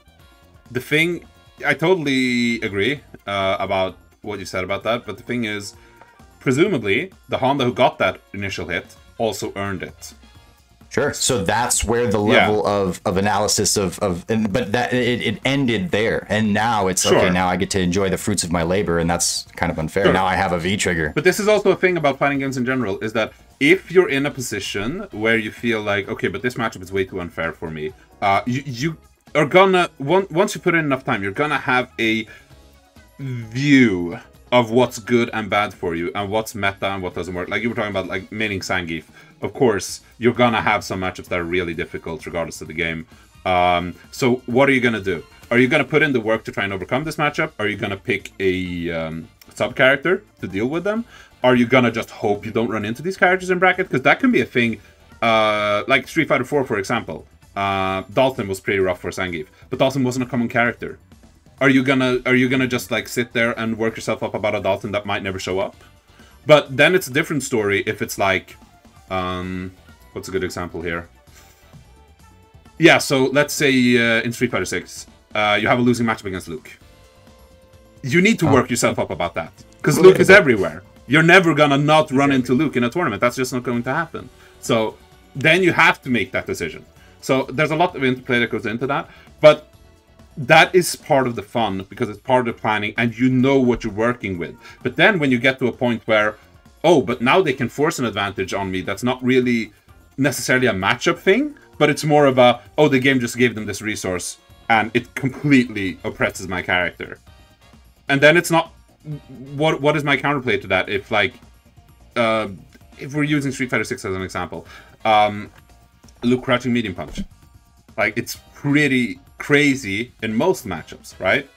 the thing, I totally agree uh, about what you said about that. But the thing is, presumably, the Honda who got that initial hit also earned it. Sure. So that's where the Yeah. level of, of analysis of, of and, but that it, it ended there. And now it's okay, now I get to enjoy the fruits of my labor and that's kind of unfair. Sure. Now I have a V trigger. But this is also a thing about fighting games in general is that if you're in a position where you feel like, okay, but this matchup is way too unfair for me, uh, you, you are gonna on- once you put in enough time, you're gonna have a view of what's good and bad for you and what's meta and what doesn't work. Like you were talking about, like maining Zangief. Of course, you're gonna have some matchups that are really difficult regardless of the game. Um, so what are you gonna do? Are you gonna put in the work to try and overcome this matchup? Are you gonna pick a um, sub character to deal with them? Are you gonna just hope you don't run into these characters in bracket? Because that can be a thing. Uh, like Street Fighter 4, for example. Uh, Dhalsim was pretty rough for Zangief, but Dhalsim wasn't a common character are you gonna are you gonna just like sit there and work yourself up about a Dhalsim that might never show up? But then it's a different story if it's like, um, what's a good example here? Yeah, so let's say uh, in Street Fighter Six, uh, you have a losing matchup against Luke. You need to work yourself up about that because Luke is everywhere. You're never gonna not run into Luke in a tournament. That's just not going to happen. So then you have to make that decision. So there's a lot of interplay that goes into that, but that is part of the fun because it's part of the planning and you know what you're working with. But then when you get to a point where, oh, but now they can force an advantage on me that's not really necessarily a matchup thing, but it's more of a, oh, the game just gave them this resource and it completely oppresses my character. And then it's not what what is my counterplay to that if like uh, if we're using Street Fighter 6 as an example, um, Luke crouching medium punch. Like it's pretty crazy in most matchups, right?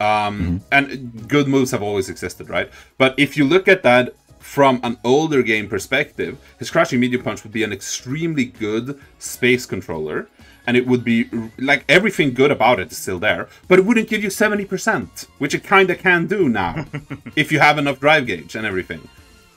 Um, And good moves have always existed, right? But if you look at that from an older game perspective, his crouching medium punch would be an extremely good space controller, and it would be like everything good about it is still there, but it wouldn't give you seventy percent, which it kind of can do now, (laughs) if you have enough drive gauge and everything.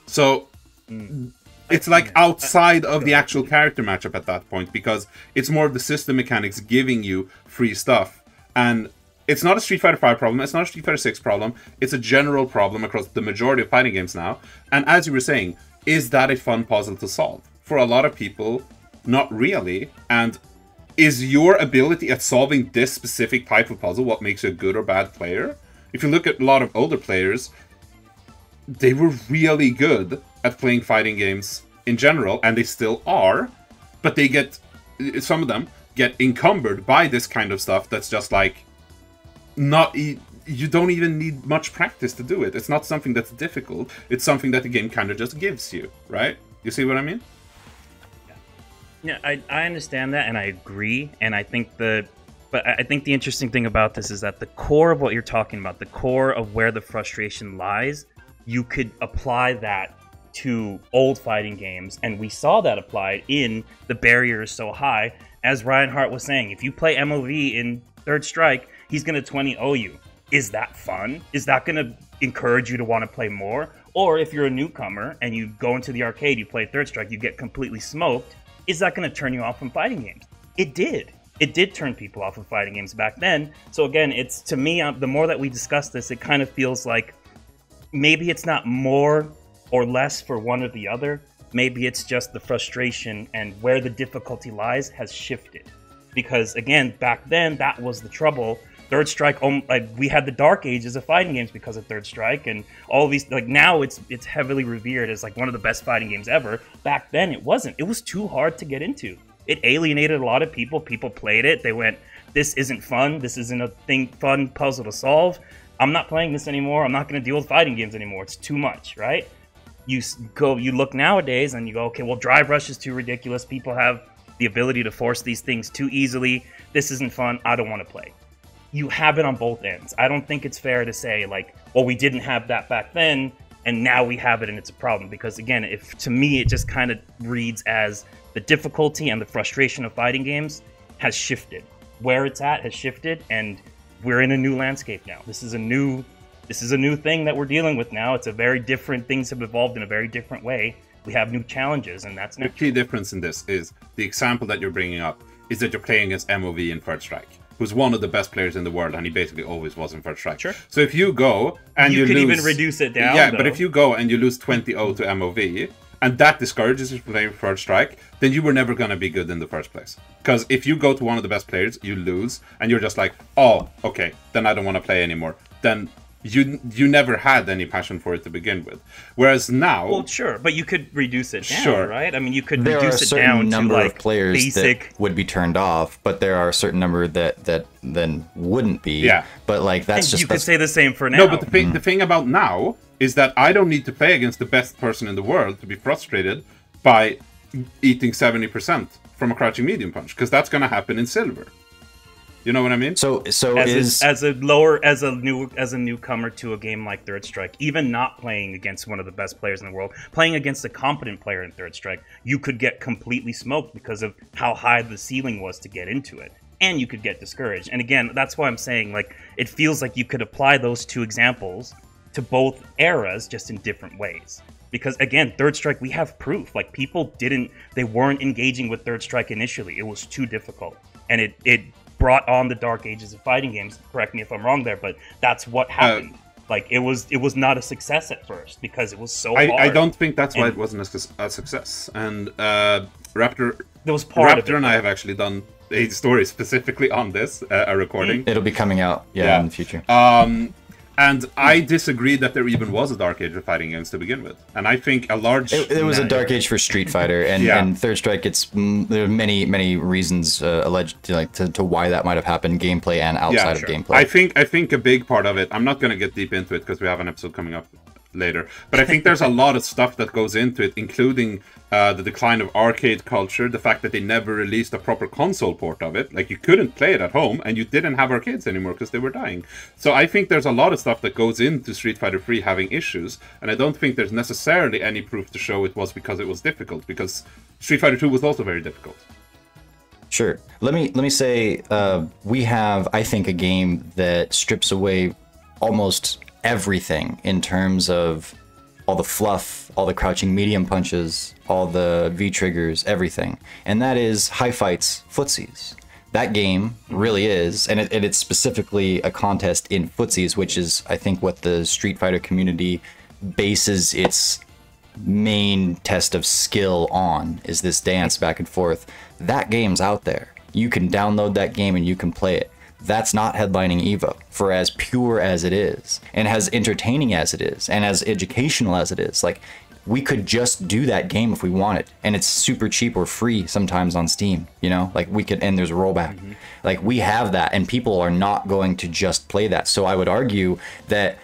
So mm. it's like outside of the actual character matchup at that point because it's more of the system mechanics giving you free stuff and it's not a street fighter 5 problem it's not a street fighter 6 problem it's a general problem across the majority of fighting games now. And as you were saying is that a fun puzzle to solve? For a lot of people not really. And is your ability at solving this specific type of puzzle what makes you a good or bad player? If you look at a lot of older players they were really good at playing fighting games in general, and they still are, but they get some of them get encumbered by this kind of stuff that's just like not e- you don't even need much practice to do it. It's not something that's difficult. It's something that the game kind of just gives you, right? You see what I mean? Yeah, I, I understand that and I agree. And I think the but I think the interesting thing about this is that the core of what you're talking about, the core of where the frustration lies, you could apply that to old fighting games. And we saw that applied in the barrier is so high. As Ryan Hart was saying, if you play MOV in Third Strike, he's gonna 20 0 you. Is that fun? Is that gonna encourage you to want to play more? Or if you're a newcomer and you go into the arcade, you play Third Strike, you get completely smoked, is that going to turn you off from fighting games? It did. It did turn people off of fighting games back then. So again, it's to me, the more that we discuss this, it kind of feels like maybe it's not more or less for one or the other. Maybe it's just the frustration and where the difficulty lies has shifted. Because again, back then that was the trouble. Third Strike, um, like we had the dark ages of fighting games because of Third Strike, and all these like now it's it's heavily revered as like one of the best fighting games ever. Back then it wasn't. It was too hard to get into. It alienated a lot of people. People played it. They went, "This isn't fun. This isn't a thing fun puzzle to solve. I'm not playing this anymore. I'm not going to deal with fighting games anymore. It's too much, right?" you go you look nowadays and you go okay well drive rush is too ridiculous people have the ability to force these things too easily this isn't fun i don't want to play you have it on both ends. I don't think it's fair to say like well we didn't have that back then and now we have it and it's a problem. Because again if to me it just kind of reads as the difficulty and the frustration of fighting games has shifted. Where it's at has shifted and we're in a new landscape now. This is a new this is a new thing that we're dealing with now. It's a very different things have evolved in a very different way. We have new challenges, and that's The key difference in this is the example that you're bringing up is that you're playing against MOV in Third Strike, who's one of the best players in the world, and he basically always was in first Strike. Sure. So if you go and You you, could lose, even reduce it down, yeah, but if you go and you lose 20-0 to MOV, and that discourages you from playing Third Strike, then you were never going to be good in the first place. Because if you go to one of the best players, you lose, and you're just like, oh, okay, then I don't want to play anymore. Then you you never had any passion for it to begin with. Whereas now, Well, sure, but you could reduce it down, Sure. right? I mean, you could there are a reduce it certain down number to like of players basic. that would be turned off, but there are a certain number that that then wouldn't be. Yeah. But like that's and just you could say the same for now. No, but the thing, the thing about now is that I don't need to play against the best person in the world to be frustrated by eating 70% from a crouching medium punch, because that's going to happen in silver. You know what I mean? so so as is a, as a lower as a new as a newcomer to a game like Third Strike, even not playing against one of the best players in the world, playing against a competent player in Third Strike, you could get completely smoked because of how high the ceiling was to get into it. And you could get discouraged. And again, that's why I'm saying like it feels like you could apply those two examples to both eras just in different ways. Because again, Third Strike, we have proof. Like people didn't they weren't engaging with Third Strike initially. It was too difficult. And it it brought on the dark ages of fighting games. Correct me if I'm wrong there, but that's what happened. like it was it was not a success at first because it was so I, hard. I don't think that's why it wasn't a, suc- a success. And uh, Raptor, That was part of Raptor it. and I have actually done a story specifically on this, uh, a recording. it'll be coming out yeah, Yeah. in the future. Um, and I disagree that there even was a Dark Age of fighting games to begin with. And I think a large. It, it was a dark age for Street Fighter, and, Yeah. and Third Strike. It's mm, there are many many reasons uh, alleged to, like to, to why that might have happened, gameplay and outside sure. of gameplay. I think I think a big part of it. I'm not going to get deep into it because we have an episode coming up later. But I think there's a lot of stuff that goes into it, including uh, the decline of arcade culture, the fact that they never released a proper console port of it. Like you couldn't play it at home, and you didn't have arcades anymore because they were dying. So I think there's a lot of stuff that goes into Street Fighter 3 having issues, and I don't think there's necessarily any proof to show it was because it was difficult. Because Street Fighter 2 was also very difficult. Sure. Let me let me say uh, we have I think a game that strips away almost everything in terms of all the fluff, all the crouching medium punches, all the V triggers, everything, and that is High Fights Footsies. That game really is, and, it, and it's specifically a contest in footsies, which is I think what the Street Fighter community bases its main test of skill on is this dance back and forth. That game's out there. You can download that game and you can play it. That's not headlining Evo for as pure as it is and as entertaining as it is and as educational as it is. Like we could just do that game if we wanted and it's super cheap or free sometimes on Steam, you know? Like we could and there's a rollback. Like we have that and people are not going to just play that. So I would argue that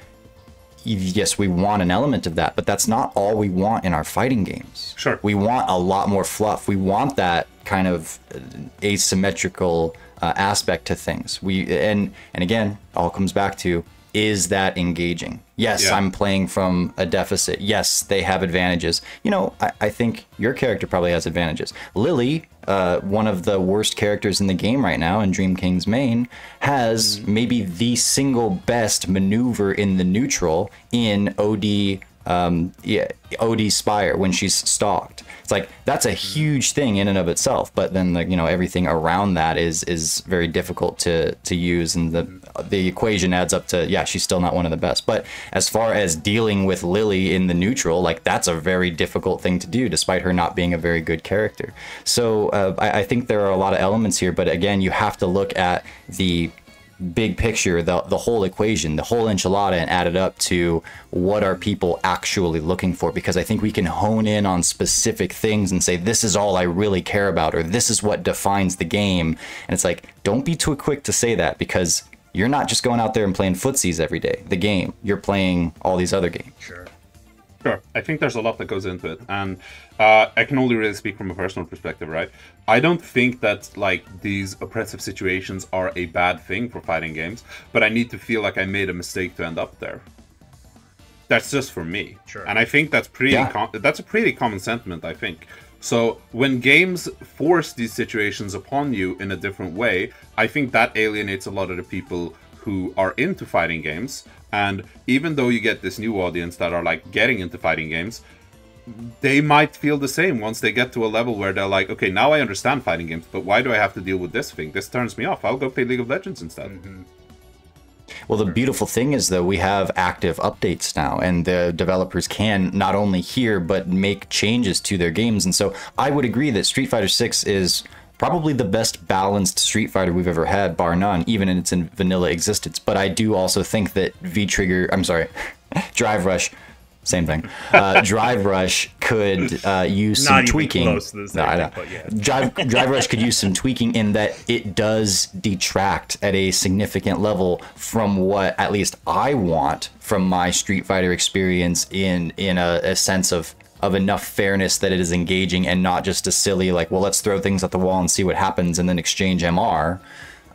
yes, we want an element of that, but that's not all we want in our fighting games. Sure. We want a lot more fluff. We want that kind of uh, asymmetrical uh, aspect to things. We and and again, all comes back to is that engaging? Yes, Yeah. I'm playing from a deficit. Yes, they have advantages. You know, I, I think your character probably has advantages. Lily, uh, one of the worst characters in the game right now in Dream King's main, has maybe the single best maneuver in the neutral in OD um, yeah, OD Spire when she's stalked. It's like that's a huge thing in and of itself, but then like you know everything around that is is very difficult to to use, and the the equation adds up to yeah she's still not one of the best. But as far as dealing with Lily in the neutral, like that's a very difficult thing to do, despite her not being a very good character. So uh, I, I think there are a lot of elements here, but again, you have to look at the big picture, the the whole equation, the whole enchilada, and add it up to what are people actually looking for? Because I think we can hone in on specific things and say this is all I really care about, or this is what defines the game. And it's like don't be too quick to say that because you're not just going out there and playing footsies every day. The game, you're playing all these other games. Sure. Sure. I think there's a lot that goes into it, and uh, I can only really speak from a personal perspective, right? I don't think that like these oppressive situations are a bad thing for fighting games, but I need to feel like I made a mistake to end up there. That's just for me, Sure. and I think that's pretty. Yeah. Com- that's a pretty common sentiment. I think. So when games force these situations upon you in a different way, I think that alienates a lot of the people who are into fighting games. And even though you get this new audience that are like getting into fighting games, they might feel the same once they get to a level where they're like, okay, now I understand fighting games, but why do I have to deal with this thing? This turns me off. I'll go play League of Legends instead. Mm-hmm. Well, the beautiful thing is though we have active updates now, and the developers can not only hear but make changes to their games. And so I would agree that Street Fighter Six is probably the best balanced Street Fighter we've ever had, bar none, even in its in vanilla existence. But I do also think that V Trigger, I'm sorry, (laughs) Drive Rush same thing. Uh, (laughs) Drive Rush could uh, use some Not even tweaking. close to the same No, I know. but yeah. Drive, (laughs) Drive Rush could use some tweaking in that it does detract at a significant level from what at least I want from my Street Fighter experience in in a, a sense of of enough fairness that it is engaging and not just a silly like well let's throw things at the wall and see what happens and then exchange MR.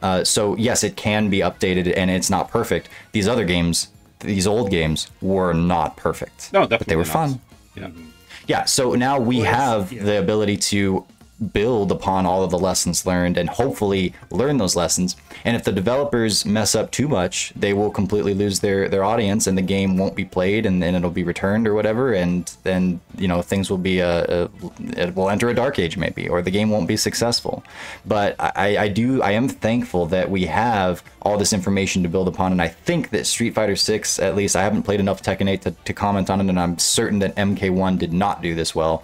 Uh, so yes, it can be updated and it's not perfect. These other games, these old games, were not perfect. No, but they were definitely fun. Yeah. Yeah, so now we Well, it's- have yeah. the ability to build upon all of the lessons learned and hopefully learn those lessons. And if the developers mess up too much, they will completely lose their their audience and the game won't be played and then it'll be returned or whatever and then, you know, things will be a, a it will enter a dark age maybe or the game won't be successful. But I I do I am thankful that we have all this information to build upon and I think that Street Fighter 6 at least I haven't played enough Tekken 8 to, to comment on it and I'm certain that MK1 did not do this well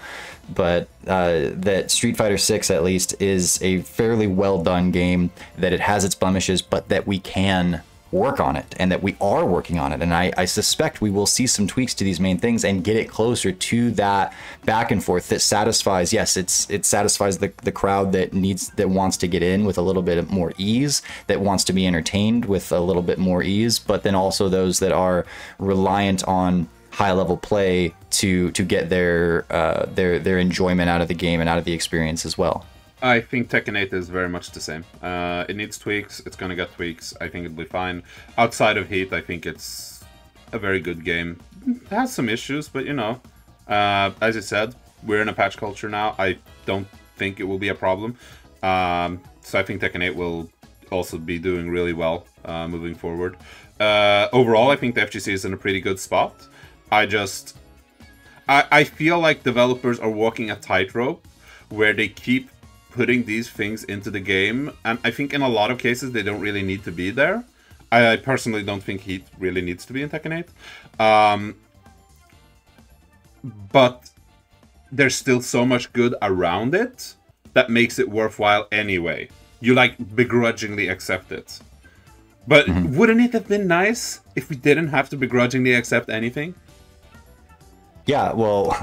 but uh, that Street Fighter 6 at least is a fairly well done game that it has its blemishes but that we can work on it and that we are working on it. And I, I suspect we will see some tweaks to these main things and get it closer to that back and forth that satisfies yes it's it satisfies the, the crowd that needs that wants to get in with a little bit more ease that wants to be entertained with a little bit more ease but then also those that are reliant on high level play to to get their uh, their their enjoyment out of the game and out of the experience as well. I think Tekken 8 is very much the same. Uh, it needs tweaks. It's gonna get tweaks. I think it'll be fine. Outside of Heat, I think it's a very good game. It has some issues, but you know, uh, as I said, we're in a patch culture now. I don't think it will be a problem. Um, so I think Tekken 8 will also be doing really well uh, moving forward. Uh, overall, I think the FGC is in a pretty good spot. I just I, I feel like developers are walking a tightrope where they keep putting these things into the game, and I think in a lot of cases they don't really need to be there. I, I personally don't think Heat really needs to be in Tekken 8. Um, but there's still so much good around it that makes it worthwhile anyway. You like begrudgingly accept it. But wouldn't it have been nice if we didn't have to begrudgingly accept anything? Yeah, well,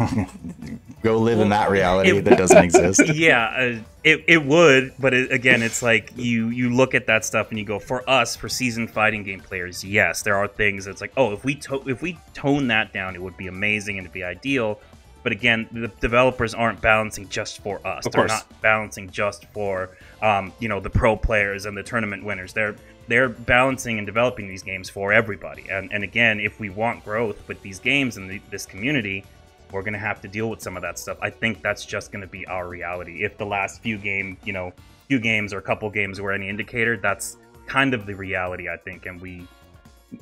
(laughs) go live in that reality it- that doesn't (laughs) exist. (laughs) yeah, uh, it, it would, but it, again, it's like you you look at that stuff and you go, for us, for seasoned fighting game players, yes, there are things that's like, oh, if we to- if we tone that down, it would be amazing and it'd be ideal. But again, the developers aren't balancing just for us. Of They're course. not balancing just for um, you know the pro players and the tournament winners. They're they're balancing and developing these games for everybody. And and again, if we want growth with these games and the, this community, we're gonna have to deal with some of that stuff. I think that's just gonna be our reality. If the last few game, you know, few games or a couple games were any indicator, that's kind of the reality. I think, and we,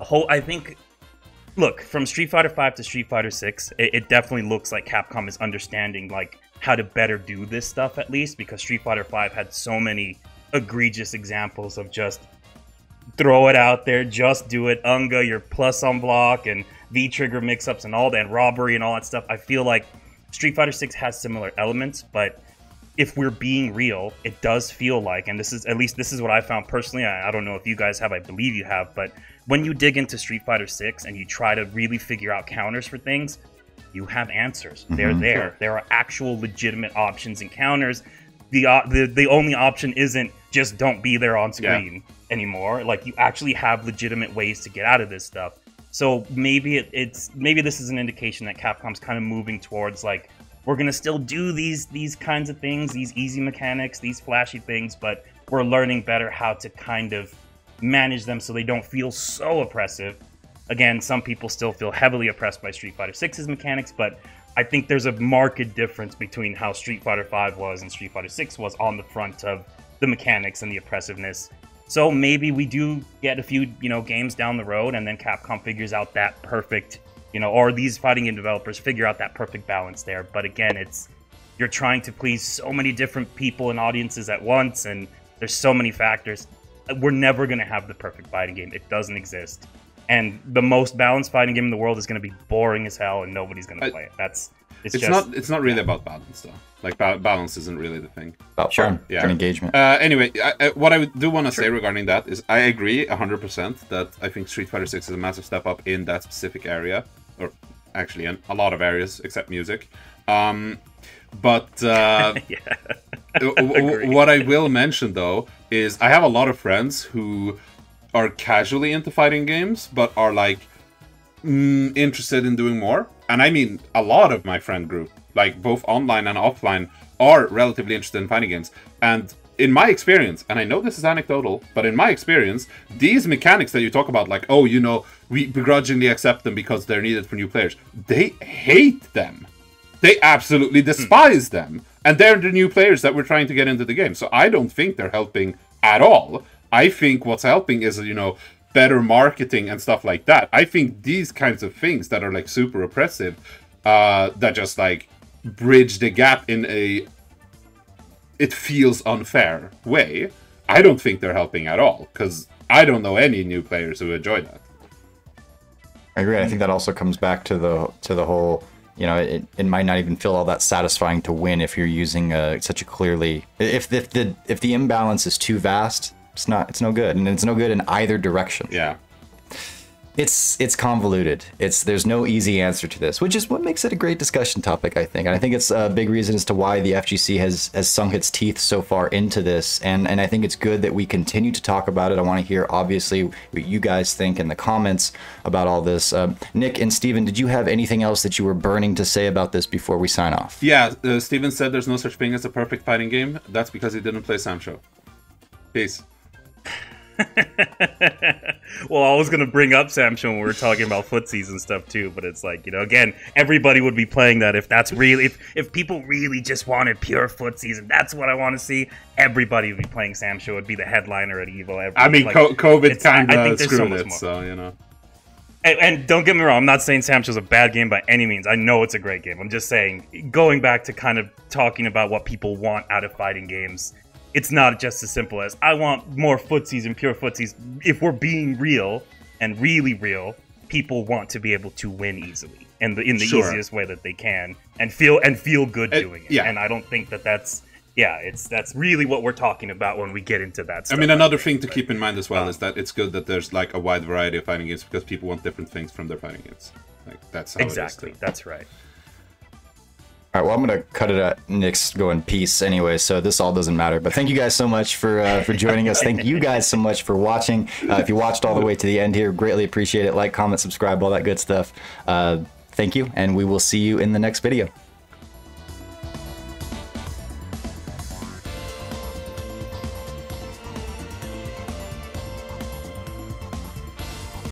whole, I think. Look, from Street Fighter Five to Street Fighter Six, it, it definitely looks like Capcom is understanding like how to better do this stuff at least because Street Fighter Five had so many egregious examples of just throw it out there, just do it. Unga, your plus on block and V trigger mix ups and all that, and robbery and all that stuff. I feel like Street Fighter 6 has similar elements, but if we're being real, it does feel like, and this is at least this is what I found personally. I, I don't know if you guys have, I believe you have, but when you dig into Street Fighter 6 and you try to really figure out counters for things, you have answers. They're Mhm. there. There are actual legitimate options and counters. The, uh, the the only option isn't just don't be there on Yeah. Anymore. Like you actually have legitimate ways to get out of this stuff. So maybe it, it's maybe this is an indication that Capcom's kind of moving towards like we're gonna still do these these kinds of things, these easy mechanics, these flashy things, but we're learning better how to kind of manage them so they don't feel so oppressive. Again, some people still feel heavily oppressed by Street Fighter 6's mechanics, but I think there's a marked difference between how Street Fighter 5 was and Street Fighter 6 was on the front of the mechanics and the oppressiveness. So maybe we do get a few, you know, games down the road and then Capcom figures out that perfect, you know, or these fighting game developers figure out that perfect balance there. But again, it's you're trying to please so many different people and audiences at once and there's so many factors. we're never going to have the perfect fighting game. It doesn't exist. And the most balanced fighting game in the world is going to be boring as hell, and nobody's going to play it. That's it's, It's, just not. It's not really about balance though. Like ba- balance isn't really the thing. About Sure. fun Yeah. and engagement. Uh, anyway, I, I, what I do want to say regarding that is I agree 100% that I think Street Fighter 6 is a massive step up in that specific area, or actually in a lot of areas except music. Um, but uh, (laughs) yeah. w- w- what I will mention though is I have a lot of friends who are casually into fighting games, but are like mm, interested in doing more. And I mean, a lot of my friend group, like both online and offline, are relatively interested in fighting games. And in my experience, and I know this is anecdotal, but in my experience, these mechanics that you talk about, like, oh, you know, we begrudgingly accept them because they're needed for new players, they hate them. They absolutely hmm. despise them. And they're the new players that we're trying to get into the game. So I don't think they're helping at all. I think what's helping is, you know, better marketing and stuff like that. I think these kinds of things that are like super oppressive, uh, that just like bridge the gap in a it feels unfair way. I don't think they're helping at all because I don't know any new players who enjoy that. I agree. I think that also comes back to the to the whole. You know, it, it might not even feel all that satisfying to win if you're using uh such a clearly if if the if the imbalance is too vast, it's not it's no good, and it's no good in either direction. Yeah. It's it's convoluted. It's there's no easy answer to this, which is what makes it a great discussion topic, I think. And I think it's a big reason as to why the FGC has has sunk its teeth so far into this. And and I think it's good that we continue to talk about it. I want to hear obviously what you guys think in the comments about all this. Um, Nick and Steven, did you have anything else that you were burning to say about this before we sign off? Yeah, uh, Steven said there's no such thing as a perfect fighting game. That's because he didn't play SamSho. Peace. (laughs) well, I was gonna bring up SamSho when we were talking about footsies and stuff too, but it's like you know, again, everybody would be playing that if that's really if if people really just wanted pure footsies and that's what I want to see, everybody would be playing SamSho. Would be the headliner at Evo. Every, I mean, like, co- COVID it's- I- kind think of there's so much it, more. so you know. And, and don't get me wrong, I'm not saying SamSho's a bad game by any means. I know it's a great game. I'm just saying, going back to kind of talking about what people want out of fighting games, it's not just as simple as I want more footsies and pure footsies. If we're being real and really real, people want to be able to win easily and the, in the Sure. easiest way that they can and feel and feel good Uh, doing it. yeah. And I don't think that that's yeah, it's that's really what we're talking about when we get into that. I mean, another thing to keep in mind as well is that it's good that there's like a wide variety of fighting games because people want different things from their fighting games. Like that's how exactly. That's right. All right, well, I'm gonna cut it at Nick's going peace anyway, so this all doesn't matter. But thank you guys so much for uh, for joining us. Thank you guys so much for watching. Uh, if you watched all the way to the end here, greatly appreciate it. Like, comment, subscribe, all that good stuff. Uh, thank you, and we will see you in the next video.